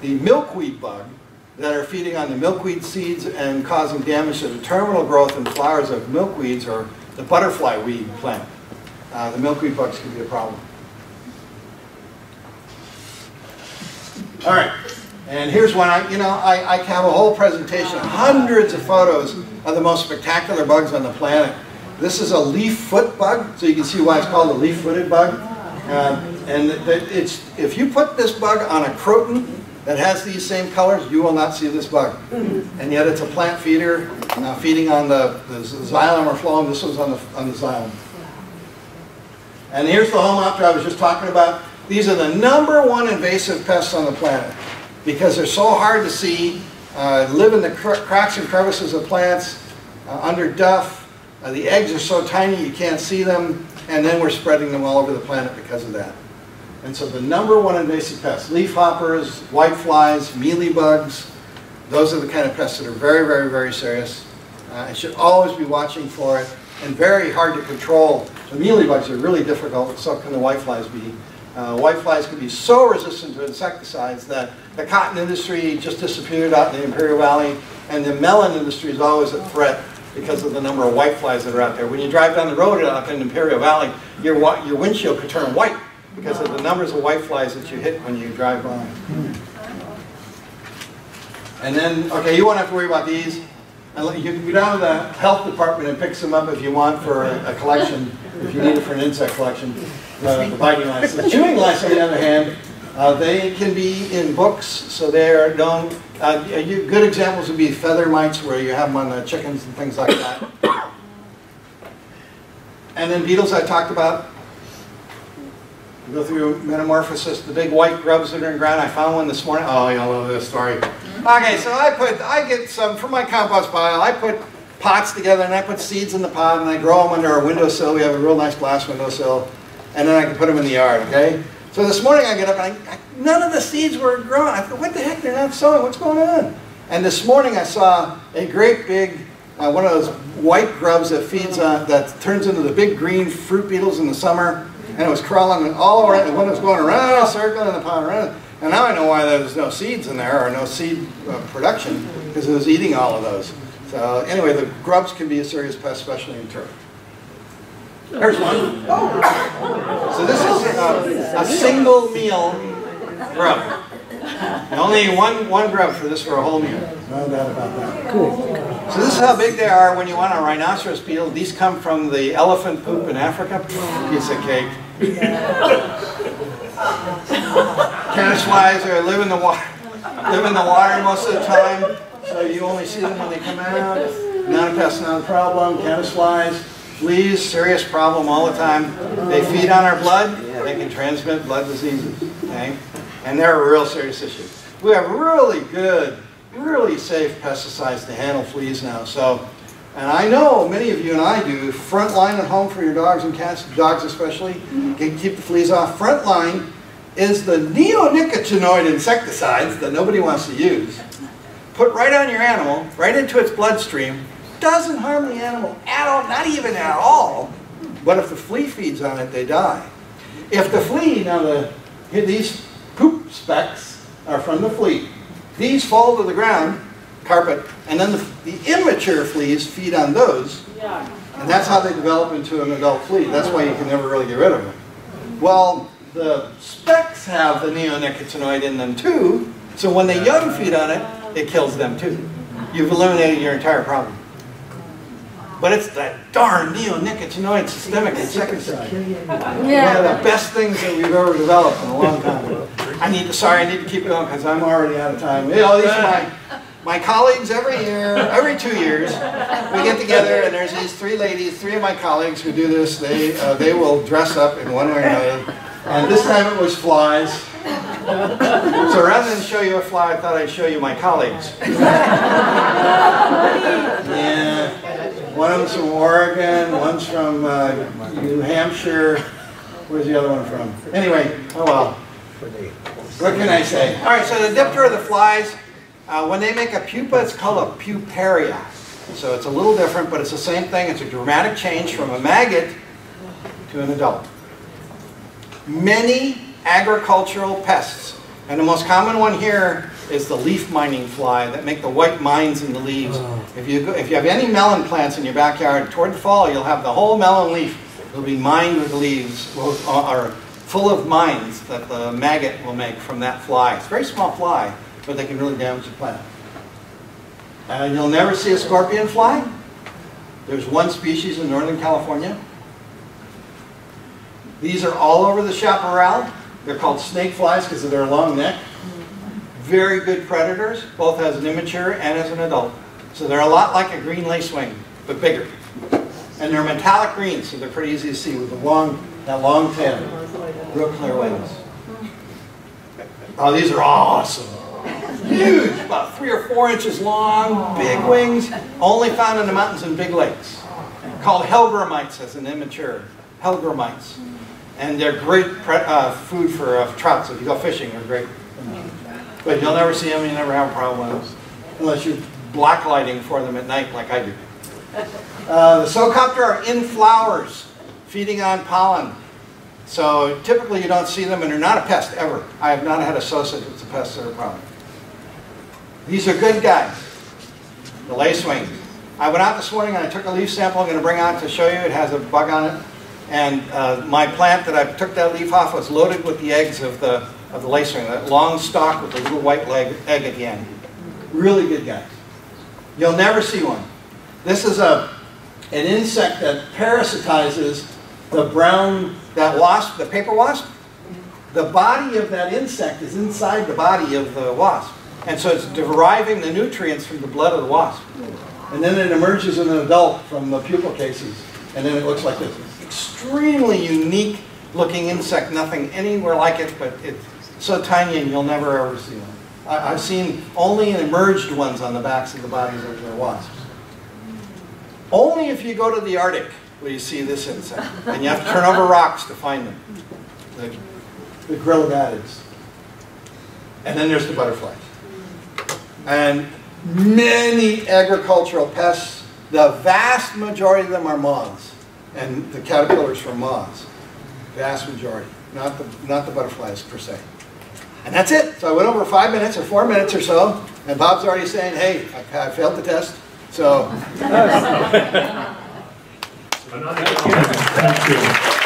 the milkweed bug that are feeding on the milkweed seeds and causing damage to the terminal growth and flowers of milkweeds or the butterfly weed plant. Uh, the milkweed bugs can be a problem. All right, and here's one, I, you know, I, I have a whole presentation, hundreds of photos of the most spectacular bugs on the planet. This is a leaf foot bug, so you can see why it's called a leaf-footed bug. Uh, and it's, if you put this bug on a croton that has these same colors, you will not see this bug. And yet it's a plant feeder, uh, feeding on the, the xylem or phloem. This was on the, on the xylem. And here's the Homoptera I was just talking about. These are the number one invasive pests on the planet because they're so hard to see, uh, live in the cr cracks and crevices of plants, uh, under duff. Uh, the eggs are so tiny you can't see them, and then we're spreading them all over the planet because of that. And so the number one invasive pests, leaf hoppers, whiteflies, mealybugs, those are the kind of pests that are very, very, very serious. Uh, and should always be watching for it, and very hard to control. The mealybugs are really difficult, so can the whiteflies be. Uh, whiteflies can be so resistant to insecticides that the cotton industry just disappeared out in the Imperial Valley, and the melon industry is always a threat because of the number of white flies that are out there. When you drive down the road up in Imperial Valley, your, your windshield could turn white because of the numbers of white flies that you hit when you drive by. And then, okay, you won't have to worry about these. You can go down to the health department and pick some up if you want for a a collection, if you need it for an insect collection, uh, the biting lice. The chewing lice, on the other hand, uh, they can be in books, so they are known, uh, you- good examples would be feather mites, where you have them on the chickens and things like that. And then beetles I talked about, go through metamorphosis, the big white grubs that are in the ground. I found one this morning. Oh, you'll love this story. Okay, so I put, I get some, from my compost pile, I put pots together and I put seeds in the pot and I grow them under our windowsill. We have a real nice glass windowsill. And then I can put them in the yard, okay? So this morning I get up and I, I- none of the seeds were growing. I thought, what the heck, they're not sowing, what's going on? And this morning I saw a great big, uh, one of those white grubs that feeds on, that turns into the big green fruit beetles in the summer. And it was crawling all around, and one was going around, circling in the pond, around. And now I know why there's no seeds in there, or no seed uh, production, because it was eating all of those. So anyway, the grubs can be a serious pest, especially in turf. Here's one. So this is uh, a single meal grub. And Only one, one grub for this for a whole meal. No doubt about that. Cool. So this is how big they are when you want a rhinoceros beetle. These come from the elephant poop in Africa. Piece of cake. Caddis flies are live in the water, live in the water most of the time, so you only see them when they come out. Not a pest, not a problem. Caddis flies, fleas, serious problem all the time. They feed on our blood. They can transmit blood diseases. Okay, and they're a real serious issue. We have really good, really safe pesticides to handle fleas now. So. And I know many of you and I do Frontline at home for your dogs and cats, dogs especially, can keep the fleas off. Frontline is the neonicotinoid insecticides that nobody wants to use. Put right on your animal, right into its bloodstream, doesn't harm the animal at all, not even at all. But if the flea feeds on it, they die. If the flea, now the, these poop specks are from the flea. These fall to the ground, carpet, and then the, the immature fleas feed on those, Yeah. and that's how they develop into an adult flea. That's why you can never really get rid of them. Well, the specks have the neonicotinoid in them too, so when the young feed on it, it kills them too. You've eliminated your entire problem. But it's that darn neonicotinoid systemic insecticide. One of the best things that we've ever developed in a long time. I need to, sorry, I need to keep going because I'm already out of time. You know, these are my, my colleagues every year, every two years, we get together and there's these three ladies, three of my colleagues who do this. They, uh, they will dress up in one way or another. And this time it was flies. So rather than show you a fly, I thought I'd show you my colleagues. (laughs) Yeah. One of them's from Oregon, one's from uh, New Hampshire. Where's the other one from? Anyway, oh well. What can I say? All right, so the diptera of the flies, uh, when they make a pupa, it's called a puparia. So it's a little different, but it's the same thing. It's a dramatic change from a maggot to an adult. Many agricultural pests, and the most common one here is the leaf mining fly that make the white mines in the leaves. If you, go, if you have any melon plants in your backyard, toward the fall, you'll have the whole melon leaf will be mined with leaves, are full of mines that the maggot will make from that fly. It's a very small fly, but they can really damage the plant. Uh, you'll never see a scorpion fly. There's one species in Northern California. These are all over the chaparral. They're called snake flies because of their long neck. Very good predators, both as an immature and as an adult. So they're a lot like a green lacewing, but bigger. And they're metallic green, so they're pretty easy to see with the long, that long tail. Real clear wings. Oh, these are awesome. Huge, about three or four inches long, big wings, only found in the mountains and big lakes. Called Hellgrammites as an immature. Hellgrammites. And they're great pre- uh, food for uh, trout, so if you go fishing, they're great. But you'll never see them, you never have a problem with them, unless you're black lighting for them at night like I do. Uh, the Psocoptera are in flowers, feeding on pollen. So typically you don't see them and they're not a pest ever. I have not had a sosa that's a pest or a problem. These are good guys. The lacewing. I went out this morning and I took a leaf sample I'm going to bring out to show you. It has a bug on it. And uh, my plant that I took that leaf off was loaded with the eggs of the, of the lacewing, that long stalk with the little white leg, egg at the end. Really good guys. You'll never see one. This is a, an insect that parasitizes the brown, that wasp, the paper wasp. The body of that insect is inside the body of the wasp. And so it's deriving the nutrients from the blood of the wasp. And then it emerges in an adult from the pupal cases. And then it looks like this extremely unique looking insect, nothing anywhere like it, but it's so tiny and you'll never ever see them. I, I've seen only emerged ones on the backs of the bodies of the wasps. Only if you go to the Arctic will you see this insect. And you have to turn over rocks to find them. The, the grylloblattids. And then there's the butterflies. And many agricultural pests, the vast majority of them are moths. And the caterpillars from moths. Vast majority. Not the, not the butterflies per se. And that's it. So I went over five minutes or four minutes or so. And Bob's already saying, hey, I, I failed the test. So (laughs) Thank you.